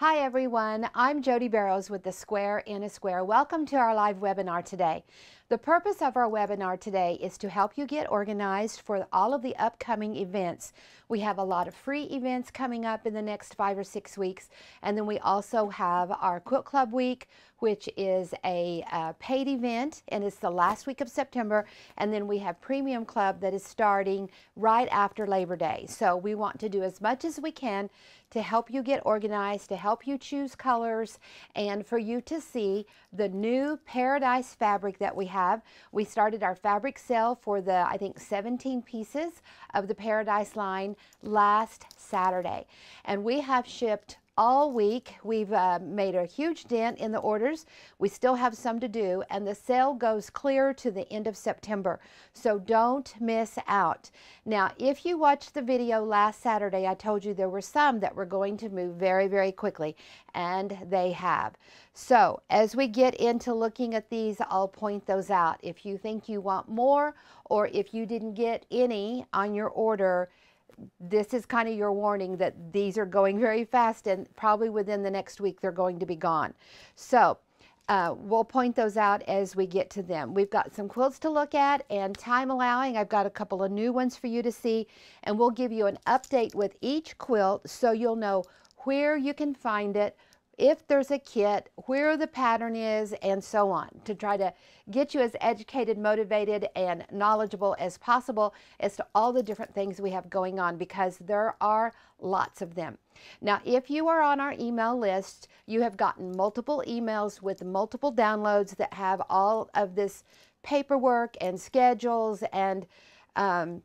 Hi everyone, I'm Jodi Barrows with the Square in a Square. Welcome to our live webinar today. The purpose of our webinar today is to help you get organized for all of the upcoming events. We have a lot of free events coming up in the next five or six weeks, and then we also have our Quilt Club Week, which is a uh, paid event, and it's the last week of September, and then we have Premium Club that is starting right after Labor Day. So we want to do as much as we can to help you get organized, to help you choose colors, and for you to see the new Paradise fabric that we have. We started our fabric sale for the, I think, 17 pieces of the Paradise line last Saturday. And we have shipped all week. We've uh, made a huge dent in the orders. We still have some to do, and the sale goes clear to the end of September. So don't miss out. Now, if you watched the video last Saturday, I told you there were some that were going to move very, very quickly, and they have. So as we get into looking at these, I'll point those out. If you think you want more, or if you didn't get any on your order, this is kind of your warning that these are going very fast and probably within the next week they're going to be gone. So uh, we'll point those out as we get to them. We've got some quilts to look at and time allowing, I've got a couple of new ones for you to see and we'll give you an update with each quilt so you'll know where you can find it, if there's a kit, where the pattern is, and so on, to try to get you as educated, motivated, and knowledgeable as possible as to all the different things we have going on because there are lots of them. Now, if you are on our email list, you have gotten multiple emails with multiple downloads that have all of this paperwork and schedules and um,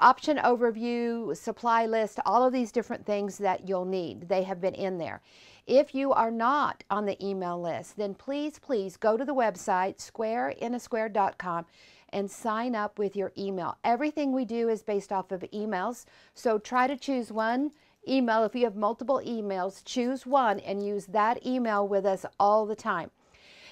option overview, supply list, all of these different things that you'll need. They have been in there. If you are not on the email list, then please, please go to the website, squareinasquare.com, and sign up with your email. Everything we do is based off of emails, so try to choose one email. If you have multiple emails, choose one and use that email with us all the time.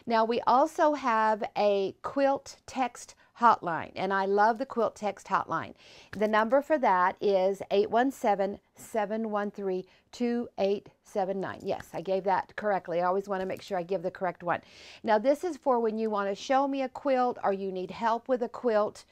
Now, we also have a quilt text hotline, and I love the quilt text hotline. The number for that is 817 713 2879. Yes, I gave that correctly. I always want to make sure I give the correct one. Now, this is for when you want to show me a quilt or you need help with a quilt.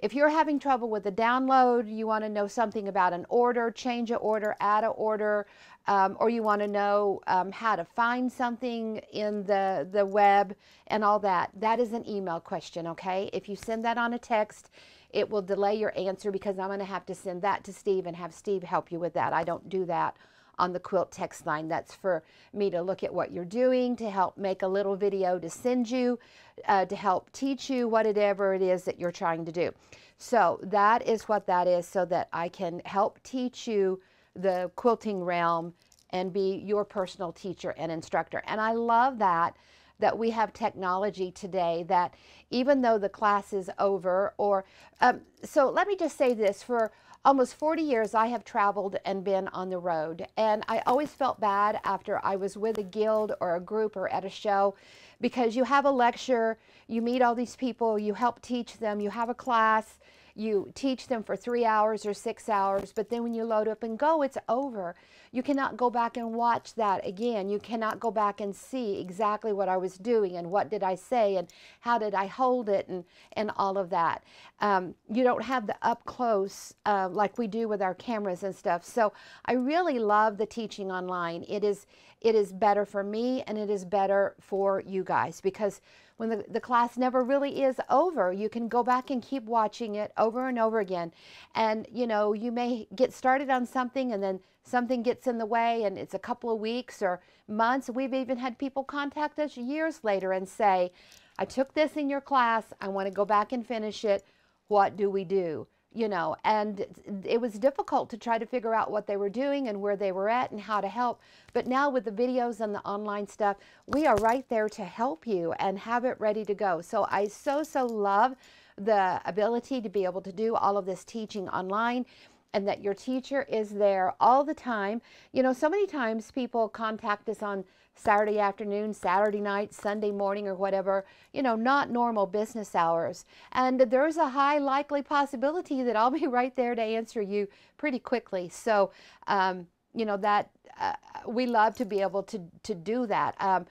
If you're having trouble with the download, you want to know something about an order, change an order, add an order, um, or you want to know um, how to find something in the, the web and all that, that is an email question, okay? If you send that on a text, it will delay your answer because I'm going to have to send that to Steve and have Steve help you with that. I don't do that on the quilt text line. That's for me to look at what you're doing, to help make a little video to send you, uh, to help teach you whatever it is that you're trying to do. So that is what that is so that I can help teach you the quilting realm and be your personal teacher and instructor. And I love that that we have technology today that even though the class is over or um, so let me just say this for almost 40 years I have traveled and been on the road and I always felt bad after I was with a guild or a group or at a show because you have a lecture, you meet all these people, you help teach them, you have a class, you teach them for three hours or six hours, but then when you load up and go, it's over. You cannot go back and watch that again. You cannot go back and see exactly what I was doing and what did I say and how did I hold it and, and all of that. Um, you don't have the up close uh, like we do with our cameras and stuff. So I really love the teaching online. It is, it is better for me and it is better for you guys because when the, the class never really is over. You can go back and keep watching it over and over again. And, you know, you may get started on something and then something gets in the way and it's a couple of weeks or months. We've even had people contact us years later and say, I took this in your class. I want to go back and finish it. What do we do? You know, and it was difficult to try to figure out what they were doing and where they were at and how to help. But now with the videos and the online stuff, we are right there to help you and have it ready to go. So I so, so love the ability to be able to do all of this teaching online and that your teacher is there all the time. You know, so many times people contact us on Saturday afternoon, Saturday night, Sunday morning, or whatever, you know, not normal business hours. And there's a high likely possibility that I'll be right there to answer you pretty quickly. So, um, you know, that uh, we love to be able to, to do that. Um,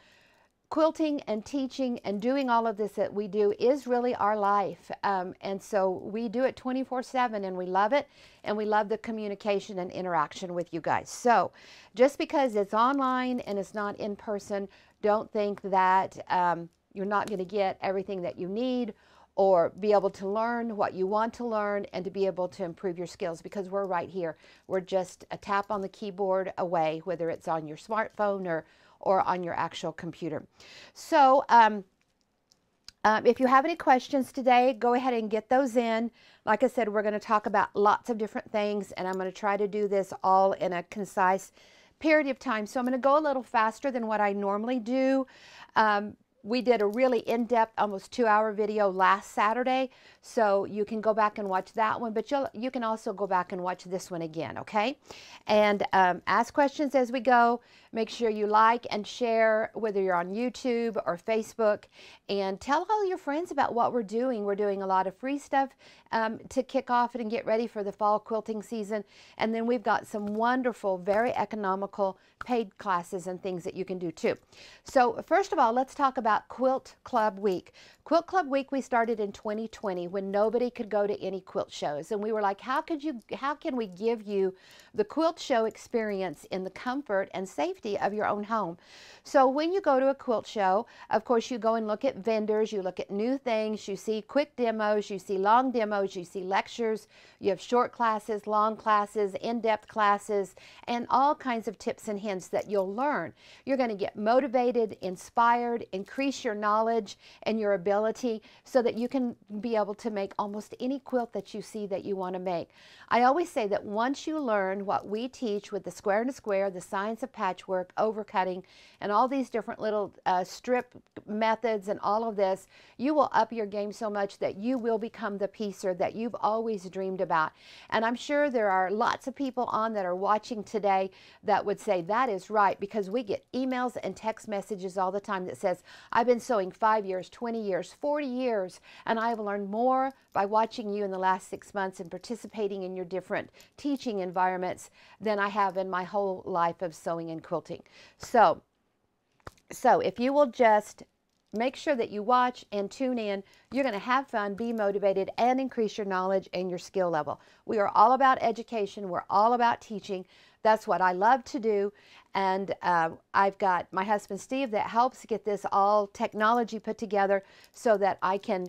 quilting and teaching and doing all of this that we do is really our life. Um, and so we do it 24 7 and we love it and we love the communication and interaction with you guys. So just because it's online and it's not in person, don't think that um, you're not going to get everything that you need or be able to learn what you want to learn and to be able to improve your skills because we're right here. We're just a tap on the keyboard away, whether it's on your smartphone or or on your actual computer. So um, um, if you have any questions today, go ahead and get those in. Like I said, we're going to talk about lots of different things, and I'm going to try to do this all in a concise period of time. So I'm going to go a little faster than what I normally do. Um, we did a really in-depth, almost two-hour video last Saturday, so you can go back and watch that one, but you'll, you can also go back and watch this one again, okay? And um, ask questions as we go. Make sure you like and share, whether you're on YouTube or Facebook, and tell all your friends about what we're doing. We're doing a lot of free stuff um, to kick off and get ready for the fall quilting season, and then we've got some wonderful, very economical paid classes and things that you can do too. So first of all, let's talk about Quilt Club Week. Quilt Club Week we started in 2020 when nobody could go to any quilt shows and we were like how could you how can we give you the quilt show experience in the comfort and safety of your own home. So when you go to a quilt show, of course you go and look at vendors, you look at new things, you see quick demos, you see long demos, you see lectures, you have short classes, long classes, in-depth classes, and all kinds of tips and hints that you'll learn. You're going to get motivated, inspired, increase your knowledge and your ability ability so that you can be able to make almost any quilt that you see that you want to make. I always say that once you learn what we teach with the square and a square, the science of patchwork, overcutting, and all these different little uh, strip methods and all of this, you will up your game so much that you will become the piecer that you've always dreamed about. And I'm sure there are lots of people on that are watching today that would say that is right because we get emails and text messages all the time that says, I've been sewing five years, 20 years, 40 years, and I have learned more by watching you in the last six months and participating in your different teaching environments than I have in my whole life of sewing and quilting. So, so if you will just make sure that you watch and tune in. You're going to have fun, be motivated, and increase your knowledge and your skill level. We are all about education. We're all about teaching. That's what I love to do. And uh, I've got my husband Steve that helps get this all technology put together so that I can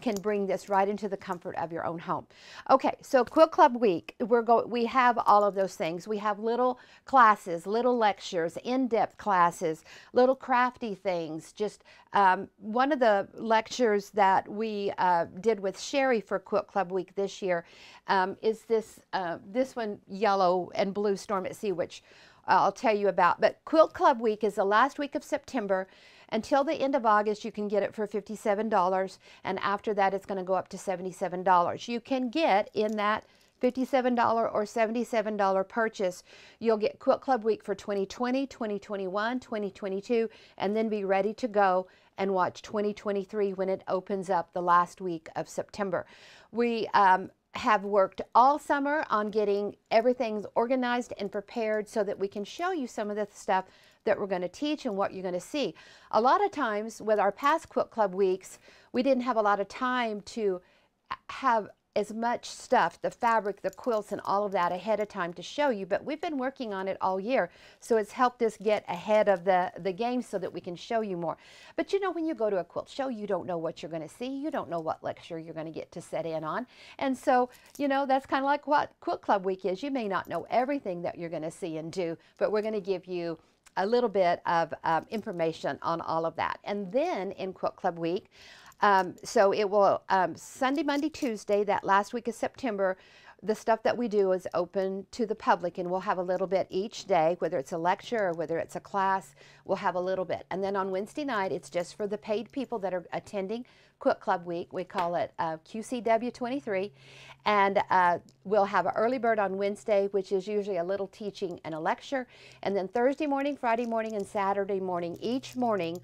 can bring this right into the comfort of your own home. Okay, so Quilt Club Week, we're go we have all of those things. We have little classes, little lectures, in-depth classes, little crafty things. Just um, one of the lectures that we uh, did with Sherry for Quilt Club Week this year um, is this uh, this one, Yellow and Blue Storm at Sea, which I'll tell you about. But Quilt Club Week is the last week of September. Until the end of August, you can get it for $57, and after that, it's going to go up to $77. You can get in that $57 or $77 purchase, you'll get Quilt Club Week for 2020, 2021, 2022, and then be ready to go and watch 2023 when it opens up the last week of September. We um, have worked all summer on getting everything organized and prepared so that we can show you some of the stuff that we're going to teach and what you're going to see. A lot of times with our past Quilt Club weeks, we didn't have a lot of time to have as much stuff, the fabric, the quilts, and all of that ahead of time to show you, but we've been working on it all year. So it's helped us get ahead of the, the game so that we can show you more. But you know, when you go to a quilt show, you don't know what you're going to see. You don't know what lecture you're going to get to set in on. And so, you know, that's kind of like what Quilt Club Week is. You may not know everything that you're going to see and do, but we're going to give you a little bit of um, information on all of that. And then in Quilt Club Week, um, so it will, um, Sunday, Monday, Tuesday, that last week of September, the stuff that we do is open to the public and we'll have a little bit each day, whether it's a lecture or whether it's a class, we'll have a little bit. And then on Wednesday night, it's just for the paid people that are attending Quilt Club Week. We call it uh, QCW 23. And uh, we'll have an early bird on Wednesday, which is usually a little teaching and a lecture. And then Thursday morning, Friday morning, and Saturday morning, each morning,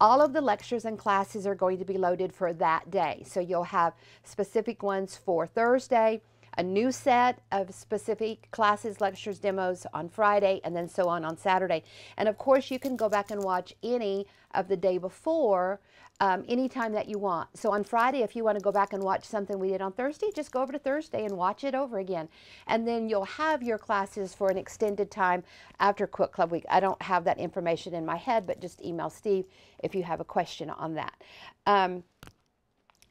all of the lectures and classes are going to be loaded for that day. So you'll have specific ones for Thursday, a new set of specific classes, lectures, demos on Friday, and then so on on Saturday. And of course, you can go back and watch any of the day before um, anytime that you want. So on Friday, if you want to go back and watch something we did on Thursday, just go over to Thursday and watch it over again. And then you'll have your classes for an extended time after Quilt Club Week. I don't have that information in my head, but just email Steve if you have a question on that. Um,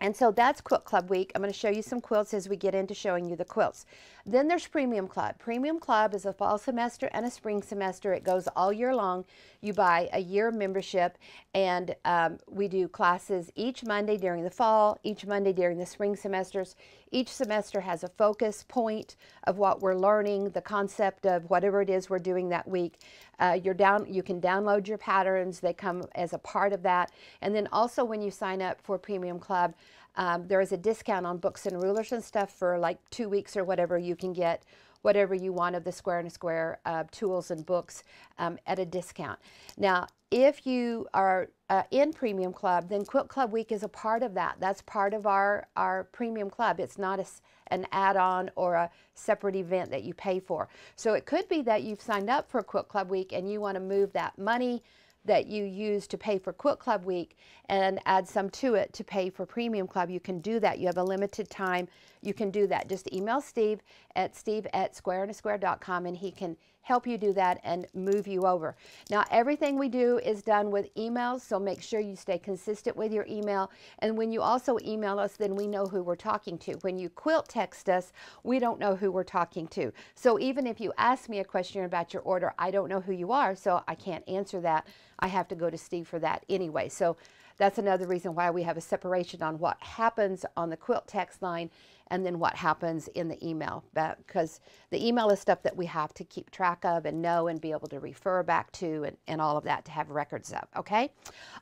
and so that's Quilt Club Week. I'm going to show you some quilts as we get into showing you the quilts. Then there's Premium Club. Premium Club is a fall semester and a spring semester. It goes all year long. You buy a year membership and um, we do classes each Monday during the fall, each Monday during the spring semesters. Each semester has a focus point of what we're learning, the concept of whatever it is we're doing that week. Uh, you're down, you can download your patterns. They come as a part of that. And then also when you sign up for Premium Club, um, there is a discount on books and rulers and stuff for like two weeks or whatever. You can get whatever you want of the Square and Square uh, tools and books um, at a discount. Now, if you are uh, in Premium Club, then Quilt Club Week is a part of that. That's part of our, our Premium Club. It's not a, an add-on or a separate event that you pay for. So it could be that you've signed up for Quilt Club Week and you want to move that money that you use to pay for Quilt Club Week and add some to it to pay for Premium Club, you can do that. You have a limited time. You can do that. Just email Steve at steve at squareinasquare.com and he can help you do that and move you over. Now, everything we do is done with emails, so make sure you stay consistent with your email. And when you also email us, then we know who we're talking to. When you quilt text us, we don't know who we're talking to. So even if you ask me a question about your order, I don't know who you are, so I can't answer that. I have to go to Steve for that anyway. So that's another reason why we have a separation on what happens on the quilt text line and then what happens in the email because the email is stuff that we have to keep track of and know and be able to refer back to and, and all of that to have records of, okay?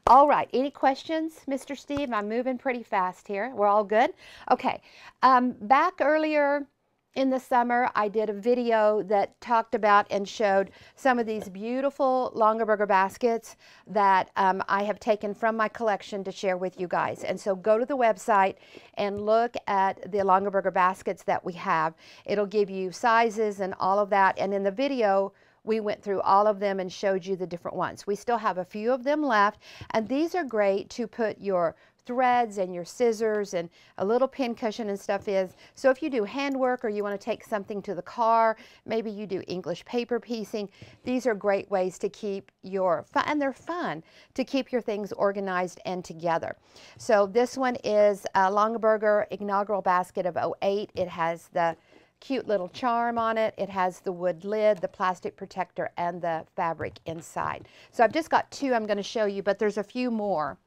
All right, any questions, Mr. Steve? I'm moving pretty fast here. We're all good? Okay, um, back earlier in the summer, I did a video that talked about and showed some of these beautiful Longaberger baskets that um, I have taken from my collection to share with you guys. And so go to the website and look at the Longaberger baskets that we have. It'll give you sizes and all of that. And in the video, we went through all of them and showed you the different ones. We still have a few of them left, and these are great to put your threads and your scissors and a little pin cushion and stuff is. So if you do handwork or you want to take something to the car, maybe you do English paper piecing, these are great ways to keep your, and they're fun, to keep your things organized and together. So this one is a Longaberger inaugural basket of 08. It has the cute little charm on it. It has the wood lid, the plastic protector, and the fabric inside. So I've just got two I'm going to show you, but there's a few more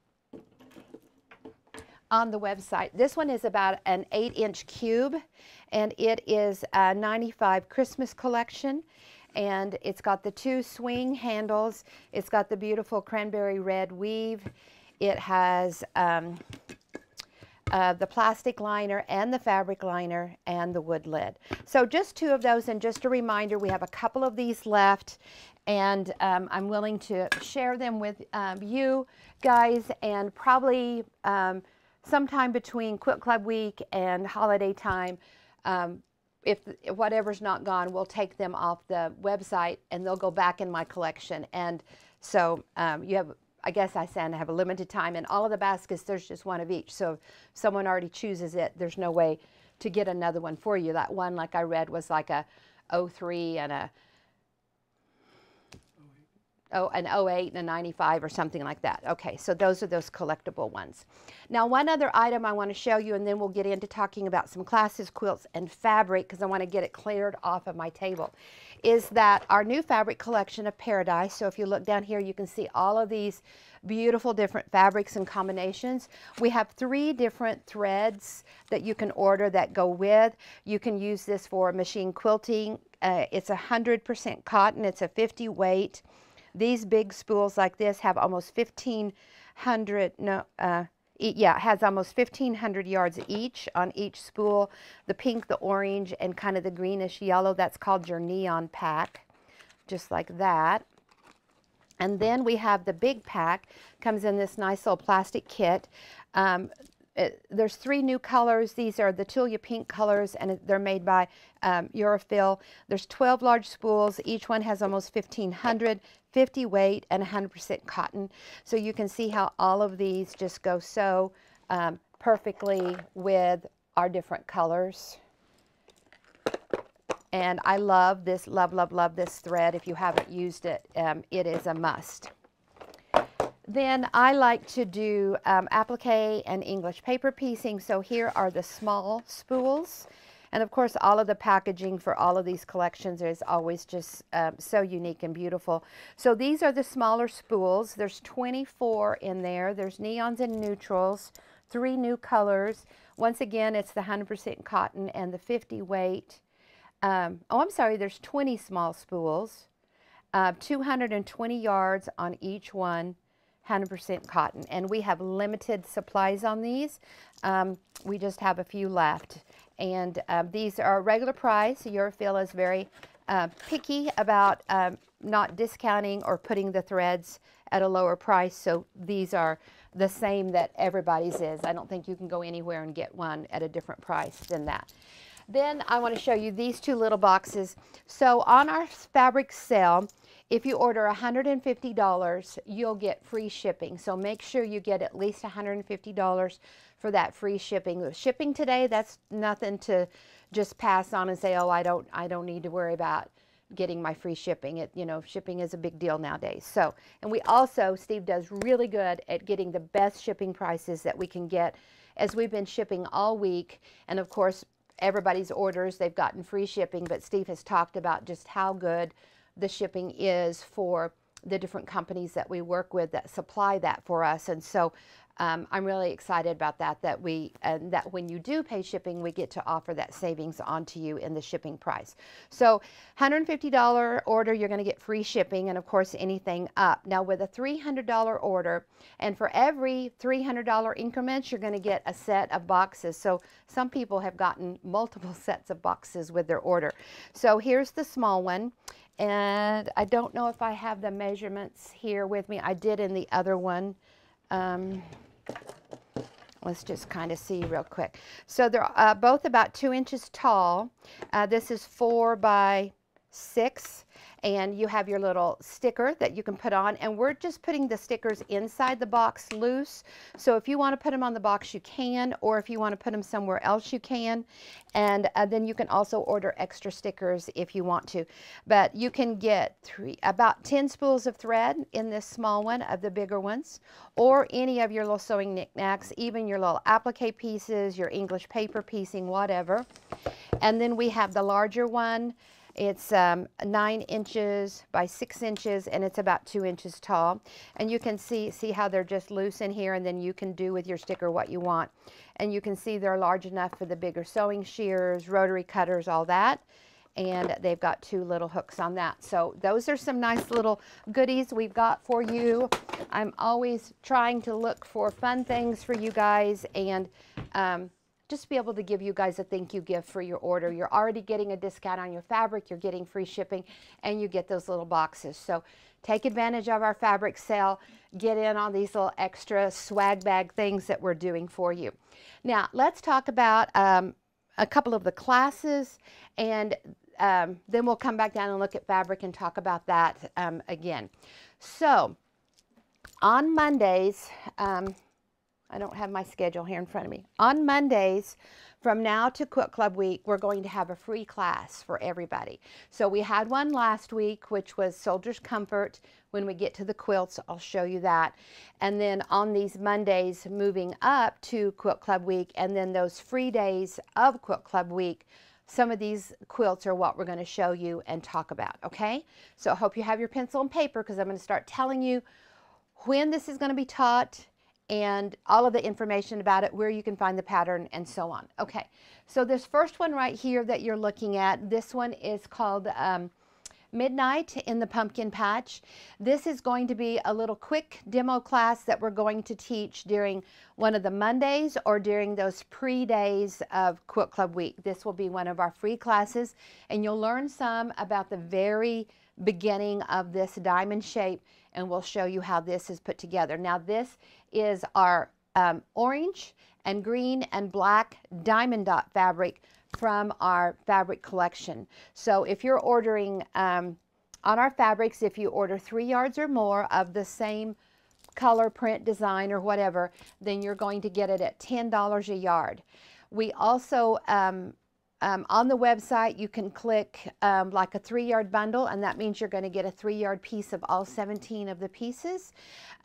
on the website. This one is about an 8-inch cube, and it is a 95 Christmas collection. And it's got the two swing handles. It's got the beautiful cranberry red weave. It has um, uh, the plastic liner and the fabric liner and the wood lid. So just two of those and just a reminder, we have a couple of these left and um, I'm willing to share them with um, you guys and probably um, sometime between Quilt Club Week and holiday time, um, if, whatever's not gone, we'll take them off the website and they'll go back in my collection. And so um, you have, I guess I said I have a limited time and all of the baskets, there's just one of each. So if someone already chooses it, there's no way to get another one for you. That one, like I read, was like a 03 and a oh, an 08 and a 95 or something like that. Okay, so those are those collectible ones. Now, one other item I want to show you, and then we'll get into talking about some classes, quilts, and fabric, because I want to get it cleared off of my table, is that our new fabric collection of Paradise, so if you look down here, you can see all of these beautiful different fabrics and combinations. We have three different threads that you can order that go with. You can use this for machine quilting. Uh, it's 100% cotton. It's a 50 weight. These big spools like this have almost 1,500, no, uh, yeah, has almost 1,500 yards each on each spool. The pink, the orange, and kind of the greenish yellow, that's called your neon pack, just like that. And then we have the big pack, comes in this nice little plastic kit. Um, it, there's three new colors. These are the Tula Pink colors, and they're made by um, Aurifil. There's 12 large spools. Each one has almost 1,500, 50 weight, and 100% cotton. So you can see how all of these just go so um, perfectly with our different colors. And I love this, love, love, love this thread. If you haven't used it, um, it is a must. Then I like to do um, applique and English paper piecing. So here are the small spools. And of course, all of the packaging for all of these collections is always just um, so unique and beautiful. So these are the smaller spools. There's 24 in there. There's neons and neutrals, three new colors. Once again, it's the 100% cotton and the 50 weight. Um, oh, I'm sorry, there's 20 small spools, uh, 220 yards on each one. 100% cotton. And we have limited supplies on these. Um, we just have a few left. And uh, these are regular price. Aurifil is very uh, picky about um, not discounting or putting the threads at a lower price. So these are the same that everybody's is. I don't think you can go anywhere and get one at a different price than that. Then I want to show you these two little boxes. So on our fabric sale, if you order $150, you'll get free shipping. So make sure you get at least $150 for that free shipping. Shipping today, that's nothing to just pass on and say, oh, I don't, I don't need to worry about getting my free shipping. It, you know, shipping is a big deal nowadays. So, and we also, Steve does really good at getting the best shipping prices that we can get as we've been shipping all week. And of course, everybody's orders, they've gotten free shipping, but Steve has talked about just how good the shipping is for the different companies that we work with that supply that for us. And so um, I'm really excited about that, that we, and that when you do pay shipping, we get to offer that savings onto you in the shipping price. So $150 order, you're going to get free shipping and of course anything up. Now with a $300 order, and for every $300 increments, you're going to get a set of boxes. So some people have gotten multiple sets of boxes with their order. So here's the small one. And I don't know if I have the measurements here with me. I did in the other one. Um, let's just kind of see real quick. So they're uh, both about two inches tall. Uh, this is four by six and you have your little sticker that you can put on and we're just putting the stickers inside the box loose. So if you want to put them on the box you can or if you want to put them somewhere else you can. And uh, then you can also order extra stickers if you want to. But you can get three about 10 spools of thread in this small one of the bigger ones or any of your little sewing knickknacks even your little applique pieces your English paper piecing whatever. And then we have the larger one it's um, nine inches by six inches and it's about two inches tall. And you can see, see how they're just loose in here and then you can do with your sticker what you want. And you can see they're large enough for the bigger sewing shears, rotary cutters, all that and they've got two little hooks on that. So those are some nice little goodies we've got for you. I'm always trying to look for fun things for you guys and um, just be able to give you guys a thank you gift for your order. You're already getting a discount on your fabric, you're getting free shipping, and you get those little boxes. So take advantage of our fabric sale, get in on these little extra swag bag things that we're doing for you. Now, let's talk about um, a couple of the classes, and um, then we'll come back down and look at fabric and talk about that um, again. So, on Mondays, um, I don't have my schedule here in front of me. On Mondays, from now to Quilt Club Week, we're going to have a free class for everybody. So we had one last week, which was Soldier's Comfort. When we get to the quilts, I'll show you that. And then on these Mondays, moving up to Quilt Club Week, and then those free days of Quilt Club Week, some of these quilts are what we're going to show you and talk about, okay? So I hope you have your pencil and paper because I'm going to start telling you when this is going to be taught, and all of the information about it, where you can find the pattern and so on. Okay, so this first one right here that you're looking at, this one is called um, Midnight in the Pumpkin Patch. This is going to be a little quick demo class that we're going to teach during one of the Mondays or during those pre-days of Quilt Club Week. This will be one of our free classes and you'll learn some about the very beginning of this diamond shape and we'll show you how this is put together. Now this is our um, orange and green and black diamond dot fabric from our fabric collection. So if you're ordering um, on our fabrics, if you order three yards or more of the same color, print, design, or whatever, then you're going to get it at $10 a yard. We also um, um, on the website, you can click um, like a three yard bundle, and that means you're going to get a three yard piece of all 17 of the pieces.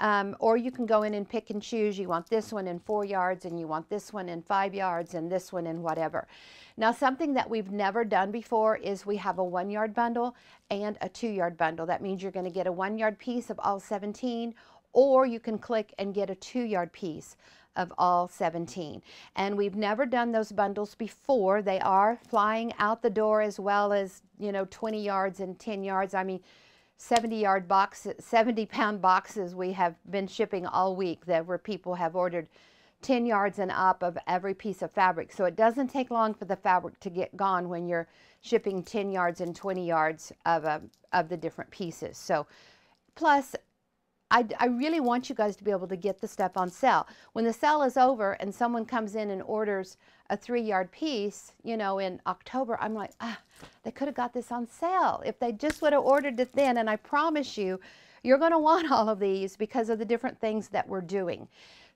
Um, or you can go in and pick and choose. You want this one in four yards, and you want this one in five yards, and this one in whatever. Now, something that we've never done before is we have a one yard bundle and a two yard bundle. That means you're going to get a one yard piece of all 17, or you can click and get a two yard piece of all 17. And we've never done those bundles before. They are flying out the door as well as, you know, 20 yards and 10 yards. I mean, 70 yard boxes, 70 pound boxes we have been shipping all week that where people have ordered 10 yards and up of every piece of fabric. So it doesn't take long for the fabric to get gone when you're shipping 10 yards and 20 yards of, a, of the different pieces. So plus I, I really want you guys to be able to get the stuff on sale. When the sale is over and someone comes in and orders a three yard piece, you know, in October, I'm like, ah, they could have got this on sale if they just would have ordered it then. And I promise you, you're going to want all of these because of the different things that we're doing.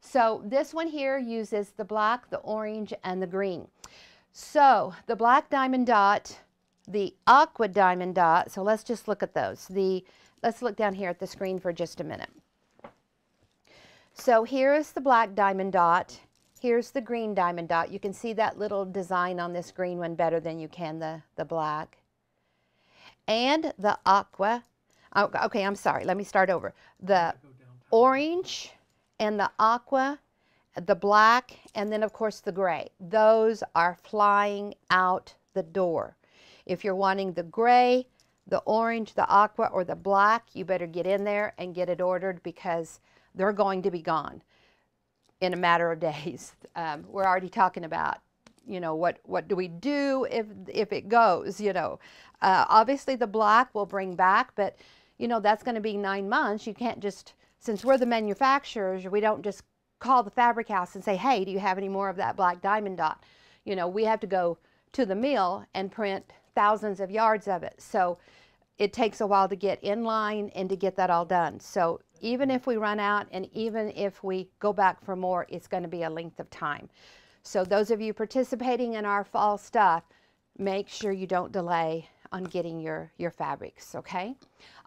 So this one here uses the black, the orange, and the green. So the black diamond dot, the aqua diamond dot, so let's just look at those. The Let's look down here at the screen for just a minute. So here is the black diamond dot. Here's the green diamond dot. You can see that little design on this green one better than you can the, the black. And the aqua. Oh, okay, I'm sorry. Let me start over. The orange and the aqua, the black, and then of course the gray. Those are flying out the door. If you're wanting the gray, the orange, the aqua, or the black, you better get in there and get it ordered because they're going to be gone in a matter of days. Um, we're already talking about, you know, what, what do we do if, if it goes, you know. Uh, obviously, the black will bring back, but, you know, that's going to be nine months. You can't just, since we're the manufacturers, we don't just call the fabric house and say, hey, do you have any more of that black diamond dot? You know, we have to go to the mill and print thousands of yards of it. So it takes a while to get in line and to get that all done. So even if we run out and even if we go back for more, it's going to be a length of time. So those of you participating in our fall stuff, make sure you don't delay on getting your, your fabrics, okay?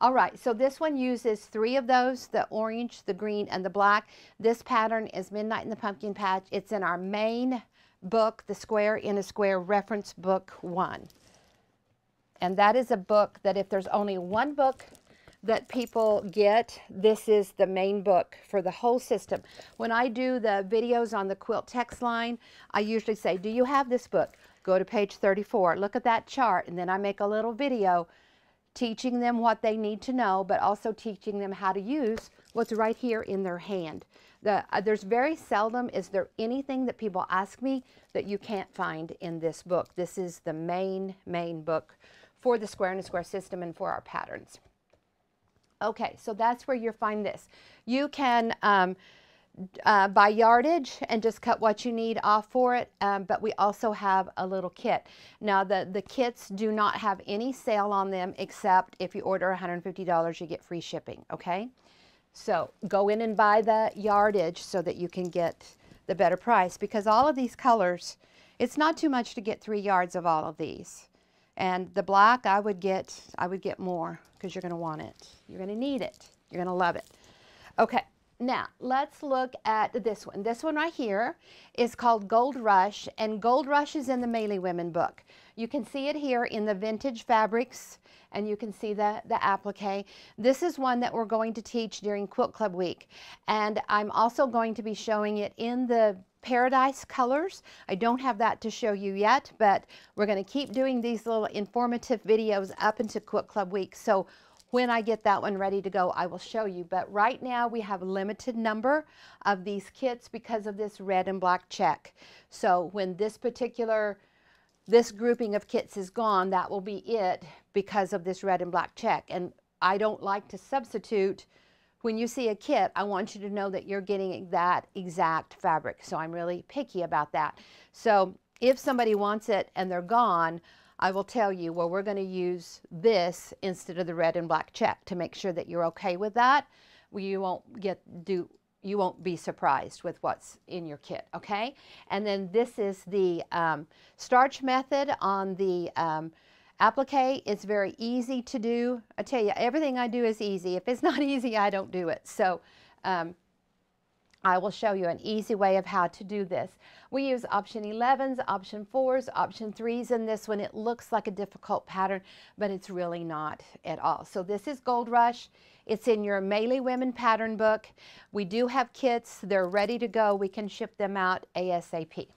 All right, so this one uses three of those, the orange, the green, and the black. This pattern is Midnight in the Pumpkin Patch. It's in our main book, The Square in a Square Reference Book 1. And that is a book that if there's only one book that people get, this is the main book for the whole system. When I do the videos on the quilt text line, I usually say, do you have this book? Go to page 34, look at that chart, and then I make a little video teaching them what they need to know, but also teaching them how to use what's right here in their hand. The, uh, there's very seldom is there anything that people ask me that you can't find in this book. This is the main, main book for the square and a square system and for our patterns. Okay, so that's where you find this. You can um, uh, buy yardage and just cut what you need off for it, um, but we also have a little kit. Now, the, the kits do not have any sale on them except if you order $150, you get free shipping, okay? So go in and buy the yardage so that you can get the better price because all of these colors, it's not too much to get three yards of all of these. And the black, I would get, I would get more because you're going to want it. You're going to need it. You're going to love it. Okay, now let's look at this one. This one right here is called Gold Rush, and Gold Rush is in the Maylie Women book. You can see it here in the vintage fabrics, and you can see the, the applique. This is one that we're going to teach during Quilt Club Week, and I'm also going to be showing it in the Paradise colors. I don't have that to show you yet, but we're going to keep doing these little informative videos up into Quilt Club Week. So when I get that one ready to go, I will show you. But right now we have a limited number of these kits because of this red and black check. So when this particular, this grouping of kits is gone, that will be it because of this red and black check. And I don't like to substitute when you see a kit, I want you to know that you're getting that exact fabric. So I'm really picky about that. So if somebody wants it and they're gone, I will tell you, well, we're going to use this instead of the red and black check to make sure that you're okay with that. You won't get do you won't be surprised with what's in your kit, okay? And then this is the um, starch method on the um, applique. It's very easy to do. I tell you, everything I do is easy. If it's not easy, I don't do it. So um, I will show you an easy way of how to do this. We use option 11s, option 4s, option 3s in this one. It looks like a difficult pattern, but it's really not at all. So this is Gold Rush. It's in your Maylie Women pattern book. We do have kits. They're ready to go. We can ship them out ASAP.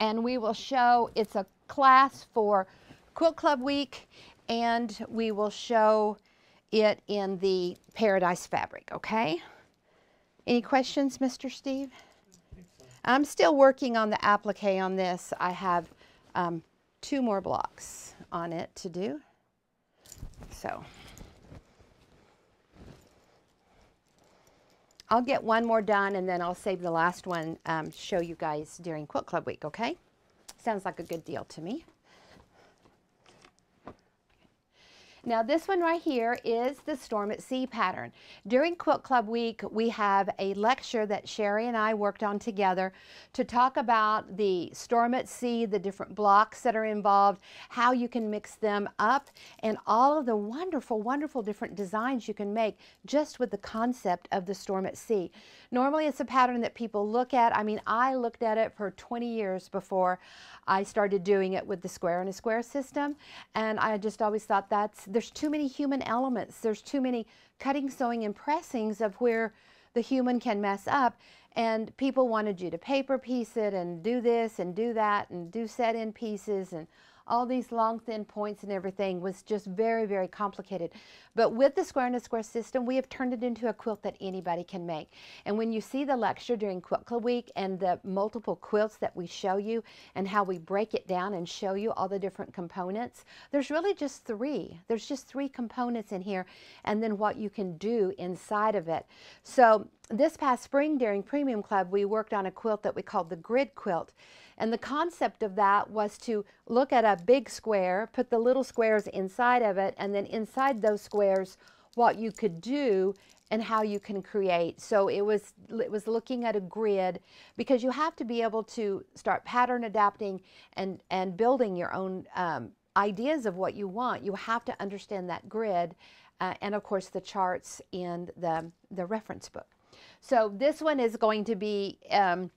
And we will show, it's a class for Quilt Club Week, and we will show it in the Paradise fabric, okay? Any questions, Mr. Steve? I'm still working on the applique on this. I have um, two more blocks on it to do. So I'll get one more done and then I'll save the last one um, show you guys during Quilt Club Week, okay? Sounds like a good deal to me. Now this one right here is the Storm at Sea pattern. During Quilt Club Week, we have a lecture that Sherry and I worked on together to talk about the Storm at Sea, the different blocks that are involved, how you can mix them up, and all of the wonderful, wonderful different designs you can make just with the concept of the Storm at Sea. Normally it's a pattern that people look at. I mean, I looked at it for 20 years before I started doing it with the square and a square system, and I just always thought that's there's too many human elements. There's too many cutting, sewing, and pressings of where the human can mess up. And people wanted you to paper piece it and do this and do that and do set in pieces and all these long thin points and everything was just very, very complicated. But with the square and a square system, we have turned it into a quilt that anybody can make. And when you see the lecture during Quilt Club Week and the multiple quilts that we show you and how we break it down and show you all the different components, there's really just three. There's just three components in here and then what you can do inside of it. So this past spring during Premium Club, we worked on a quilt that we called the grid quilt. And the concept of that was to look at a big square, put the little squares inside of it, and then inside those squares, what you could do and how you can create. So it was it was looking at a grid because you have to be able to start pattern adapting and and building your own um, ideas of what you want. You have to understand that grid, uh, and of course the charts in the the reference book. So this one is going to be. Um,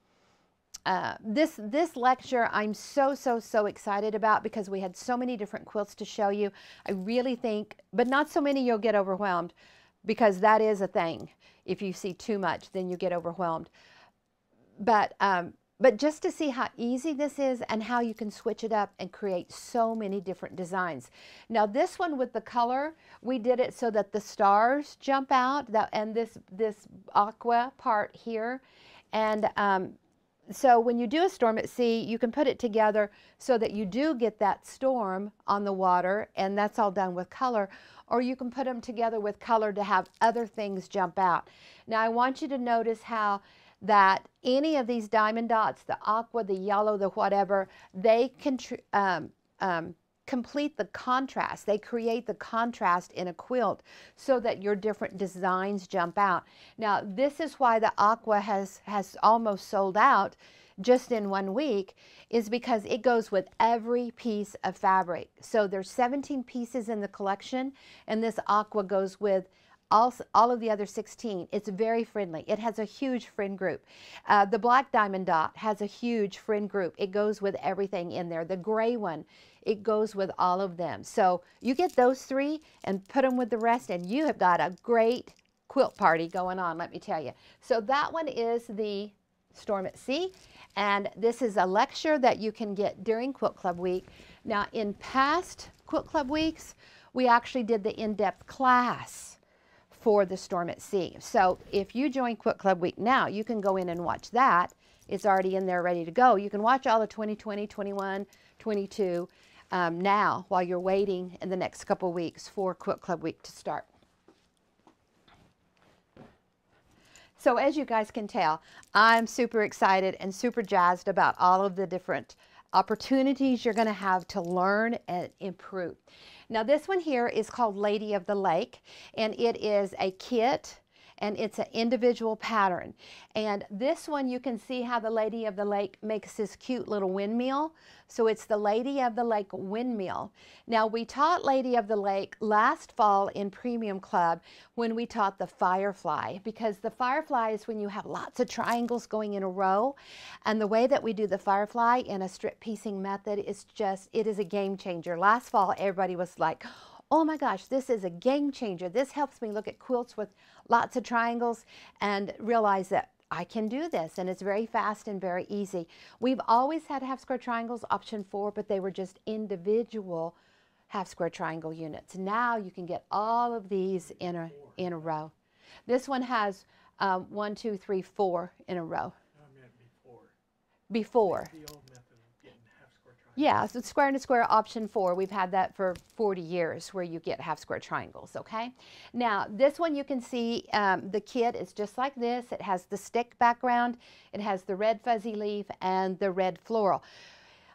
uh, this this lecture I'm so so so excited about because we had so many different quilts to show you. I really think, but not so many you'll get overwhelmed because that is a thing. If you see too much, then you get overwhelmed. But um, but just to see how easy this is and how you can switch it up and create so many different designs. Now this one with the color, we did it so that the stars jump out that, and this, this aqua part here. And um, so when you do a storm at sea, you can put it together so that you do get that storm on the water, and that's all done with color, or you can put them together with color to have other things jump out. Now I want you to notice how that any of these diamond dots, the aqua, the yellow, the whatever, they can um, um, complete the contrast. They create the contrast in a quilt so that your different designs jump out. Now, this is why the aqua has, has almost sold out just in one week is because it goes with every piece of fabric. So there's 17 pieces in the collection and this aqua goes with all, all of the other 16. It's very friendly. It has a huge friend group. Uh, the black diamond dot has a huge friend group. It goes with everything in there. The gray one, it goes with all of them. So you get those three and put them with the rest and you have got a great quilt party going on, let me tell you. So that one is the Storm at Sea. And this is a lecture that you can get during Quilt Club Week. Now, in past Quilt Club Weeks, we actually did the in-depth class for the Storm at Sea. So if you join Quilt Club Week now, you can go in and watch that. It's already in there ready to go. You can watch all the 2020, 21, 22 um, now while you're waiting in the next couple weeks for Quilt Club Week to start. So as you guys can tell, I'm super excited and super jazzed about all of the different opportunities you're going to have to learn and improve. Now this one here is called Lady of the Lake and it is a kit and it's an individual pattern. And this one you can see how the Lady of the Lake makes this cute little windmill. So it's the Lady of the Lake windmill. Now we taught Lady of the Lake last fall in Premium Club when we taught the Firefly because the Firefly is when you have lots of triangles going in a row and the way that we do the Firefly in a strip piecing method is just, it is a game changer. Last fall everybody was like, oh my gosh, this is a game changer. This helps me look at quilts with lots of triangles and realize that I can do this and it's very fast and very easy. We've always had half square triangles, option four, but they were just individual half square triangle units. Now you can get all of these in a, in a row. This one has um, one, two, three, four in a row. before. Before. Yeah, so square a square option four. We've had that for 40 years where you get half square triangles, okay? Now, this one you can see um, the kit is just like this. It has the stick background, it has the red fuzzy leaf, and the red floral.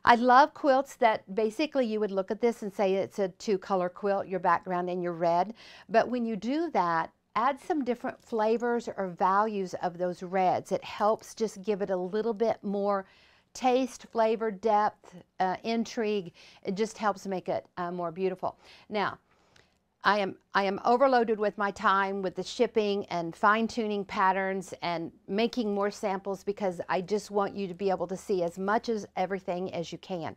I love quilts that basically you would look at this and say it's a two color quilt, your background and your red. But when you do that, add some different flavors or values of those reds. It helps just give it a little bit more taste, flavor, depth, uh, intrigue. It just helps make it uh, more beautiful. Now, I am, I am overloaded with my time with the shipping and fine tuning patterns and making more samples because I just want you to be able to see as much as everything as you can.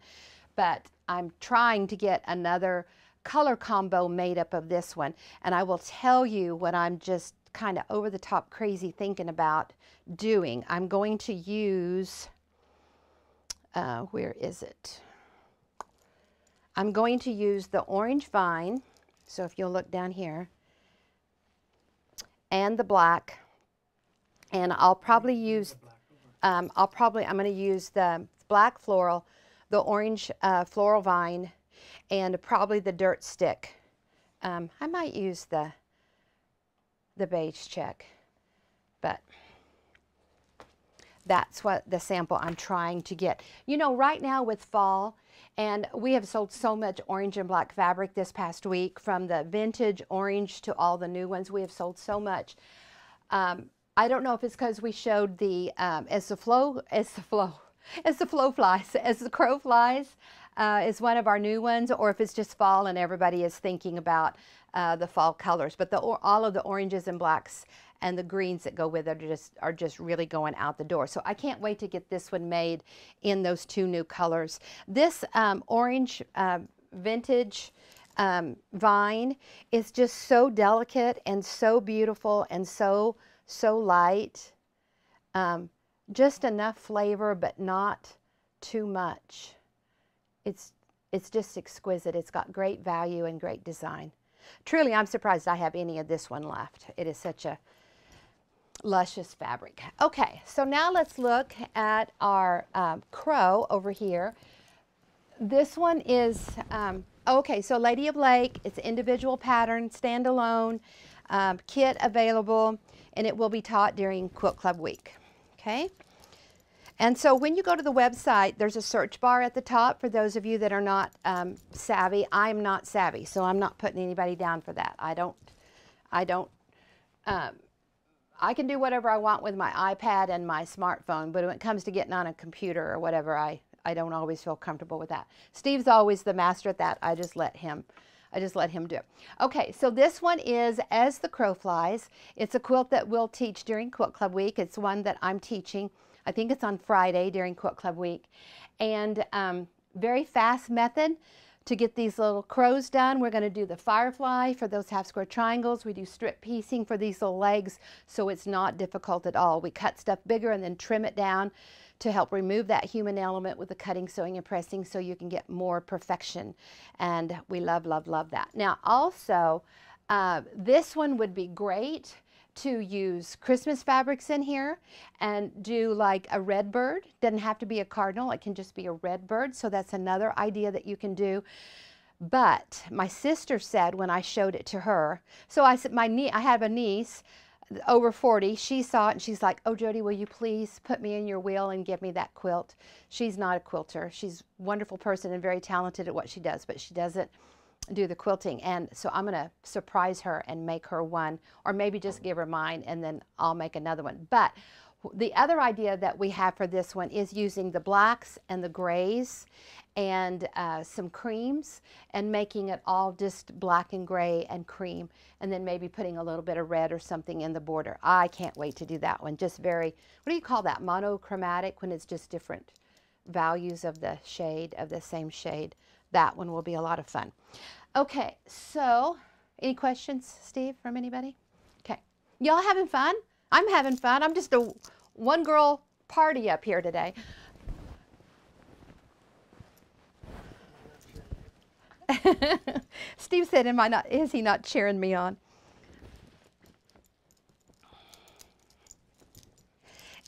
But I'm trying to get another color combo made up of this one. And I will tell you what I'm just kind of over the top crazy thinking about doing. I'm going to use uh, where is it? I'm going to use the orange vine. So if you'll look down here, and the black, and I'll probably use, um, I'll probably, I'm going to use the black floral, the orange uh, floral vine, and probably the dirt stick. Um, I might use the, the beige check, but that's what the sample I'm trying to get. You know, right now with fall, and we have sold so much orange and black fabric this past week, from the vintage orange to all the new ones. We have sold so much. Um, I don't know if it's because we showed the, um, as the flow, as the flow, as the flow flies, as the crow flies, uh, is one of our new ones, or if it's just fall and everybody is thinking about uh, the fall colors. But the, all of the oranges and blacks and the greens that go with it are just, are just really going out the door. So I can't wait to get this one made in those two new colors. This um, orange uh, vintage um, vine is just so delicate and so beautiful and so, so light. Um, just enough flavor, but not too much. It's, it's just exquisite. It's got great value and great design. Truly, I'm surprised I have any of this one left. It is such a luscious fabric. Okay, so now let's look at our um, crow over here. This one is, um, okay, so Lady of Lake, it's individual pattern, standalone, um, kit available, and it will be taught during Quilt Club Week, okay? And so when you go to the website, there's a search bar at the top for those of you that are not um, savvy. I'm not savvy, so I'm not putting anybody down for that. I don't, I don't, um, I can do whatever I want with my iPad and my smartphone, but when it comes to getting on a computer or whatever, I, I don't always feel comfortable with that. Steve's always the master at that. I just let him I just let him do it. Okay, so this one is As the Crow Flies. It's a quilt that we'll teach during Quilt Club Week. It's one that I'm teaching. I think it's on Friday during Quilt Club Week. And um, very fast method to get these little crows done. We're going to do the firefly for those half square triangles. We do strip piecing for these little legs so it's not difficult at all. We cut stuff bigger and then trim it down to help remove that human element with the cutting, sewing, and pressing so you can get more perfection. And we love, love, love that. Now also, uh, this one would be great to use Christmas fabrics in here and do like a red bird. Doesn't have to be a cardinal, it can just be a red bird. So that's another idea that you can do. But my sister said when I showed it to her, so I said, my nie I have a niece over 40, she saw it and she's like, oh, Jodi, will you please put me in your wheel and give me that quilt? She's not a quilter. She's a wonderful person and very talented at what she does, but she doesn't do the quilting. And so I'm going to surprise her and make her one, or maybe just give her mine and then I'll make another one. But the other idea that we have for this one is using the blacks and the grays and uh, some creams and making it all just black and gray and cream and then maybe putting a little bit of red or something in the border. I can't wait to do that one. Just very, what do you call that? Monochromatic when it's just different values of the shade, of the same shade. That one will be a lot of fun. Okay, so any questions, Steve, from anybody? Okay. Y'all having fun? I'm having fun. I'm just a one girl party up here today. Steve said, Am I not, is he not cheering me on?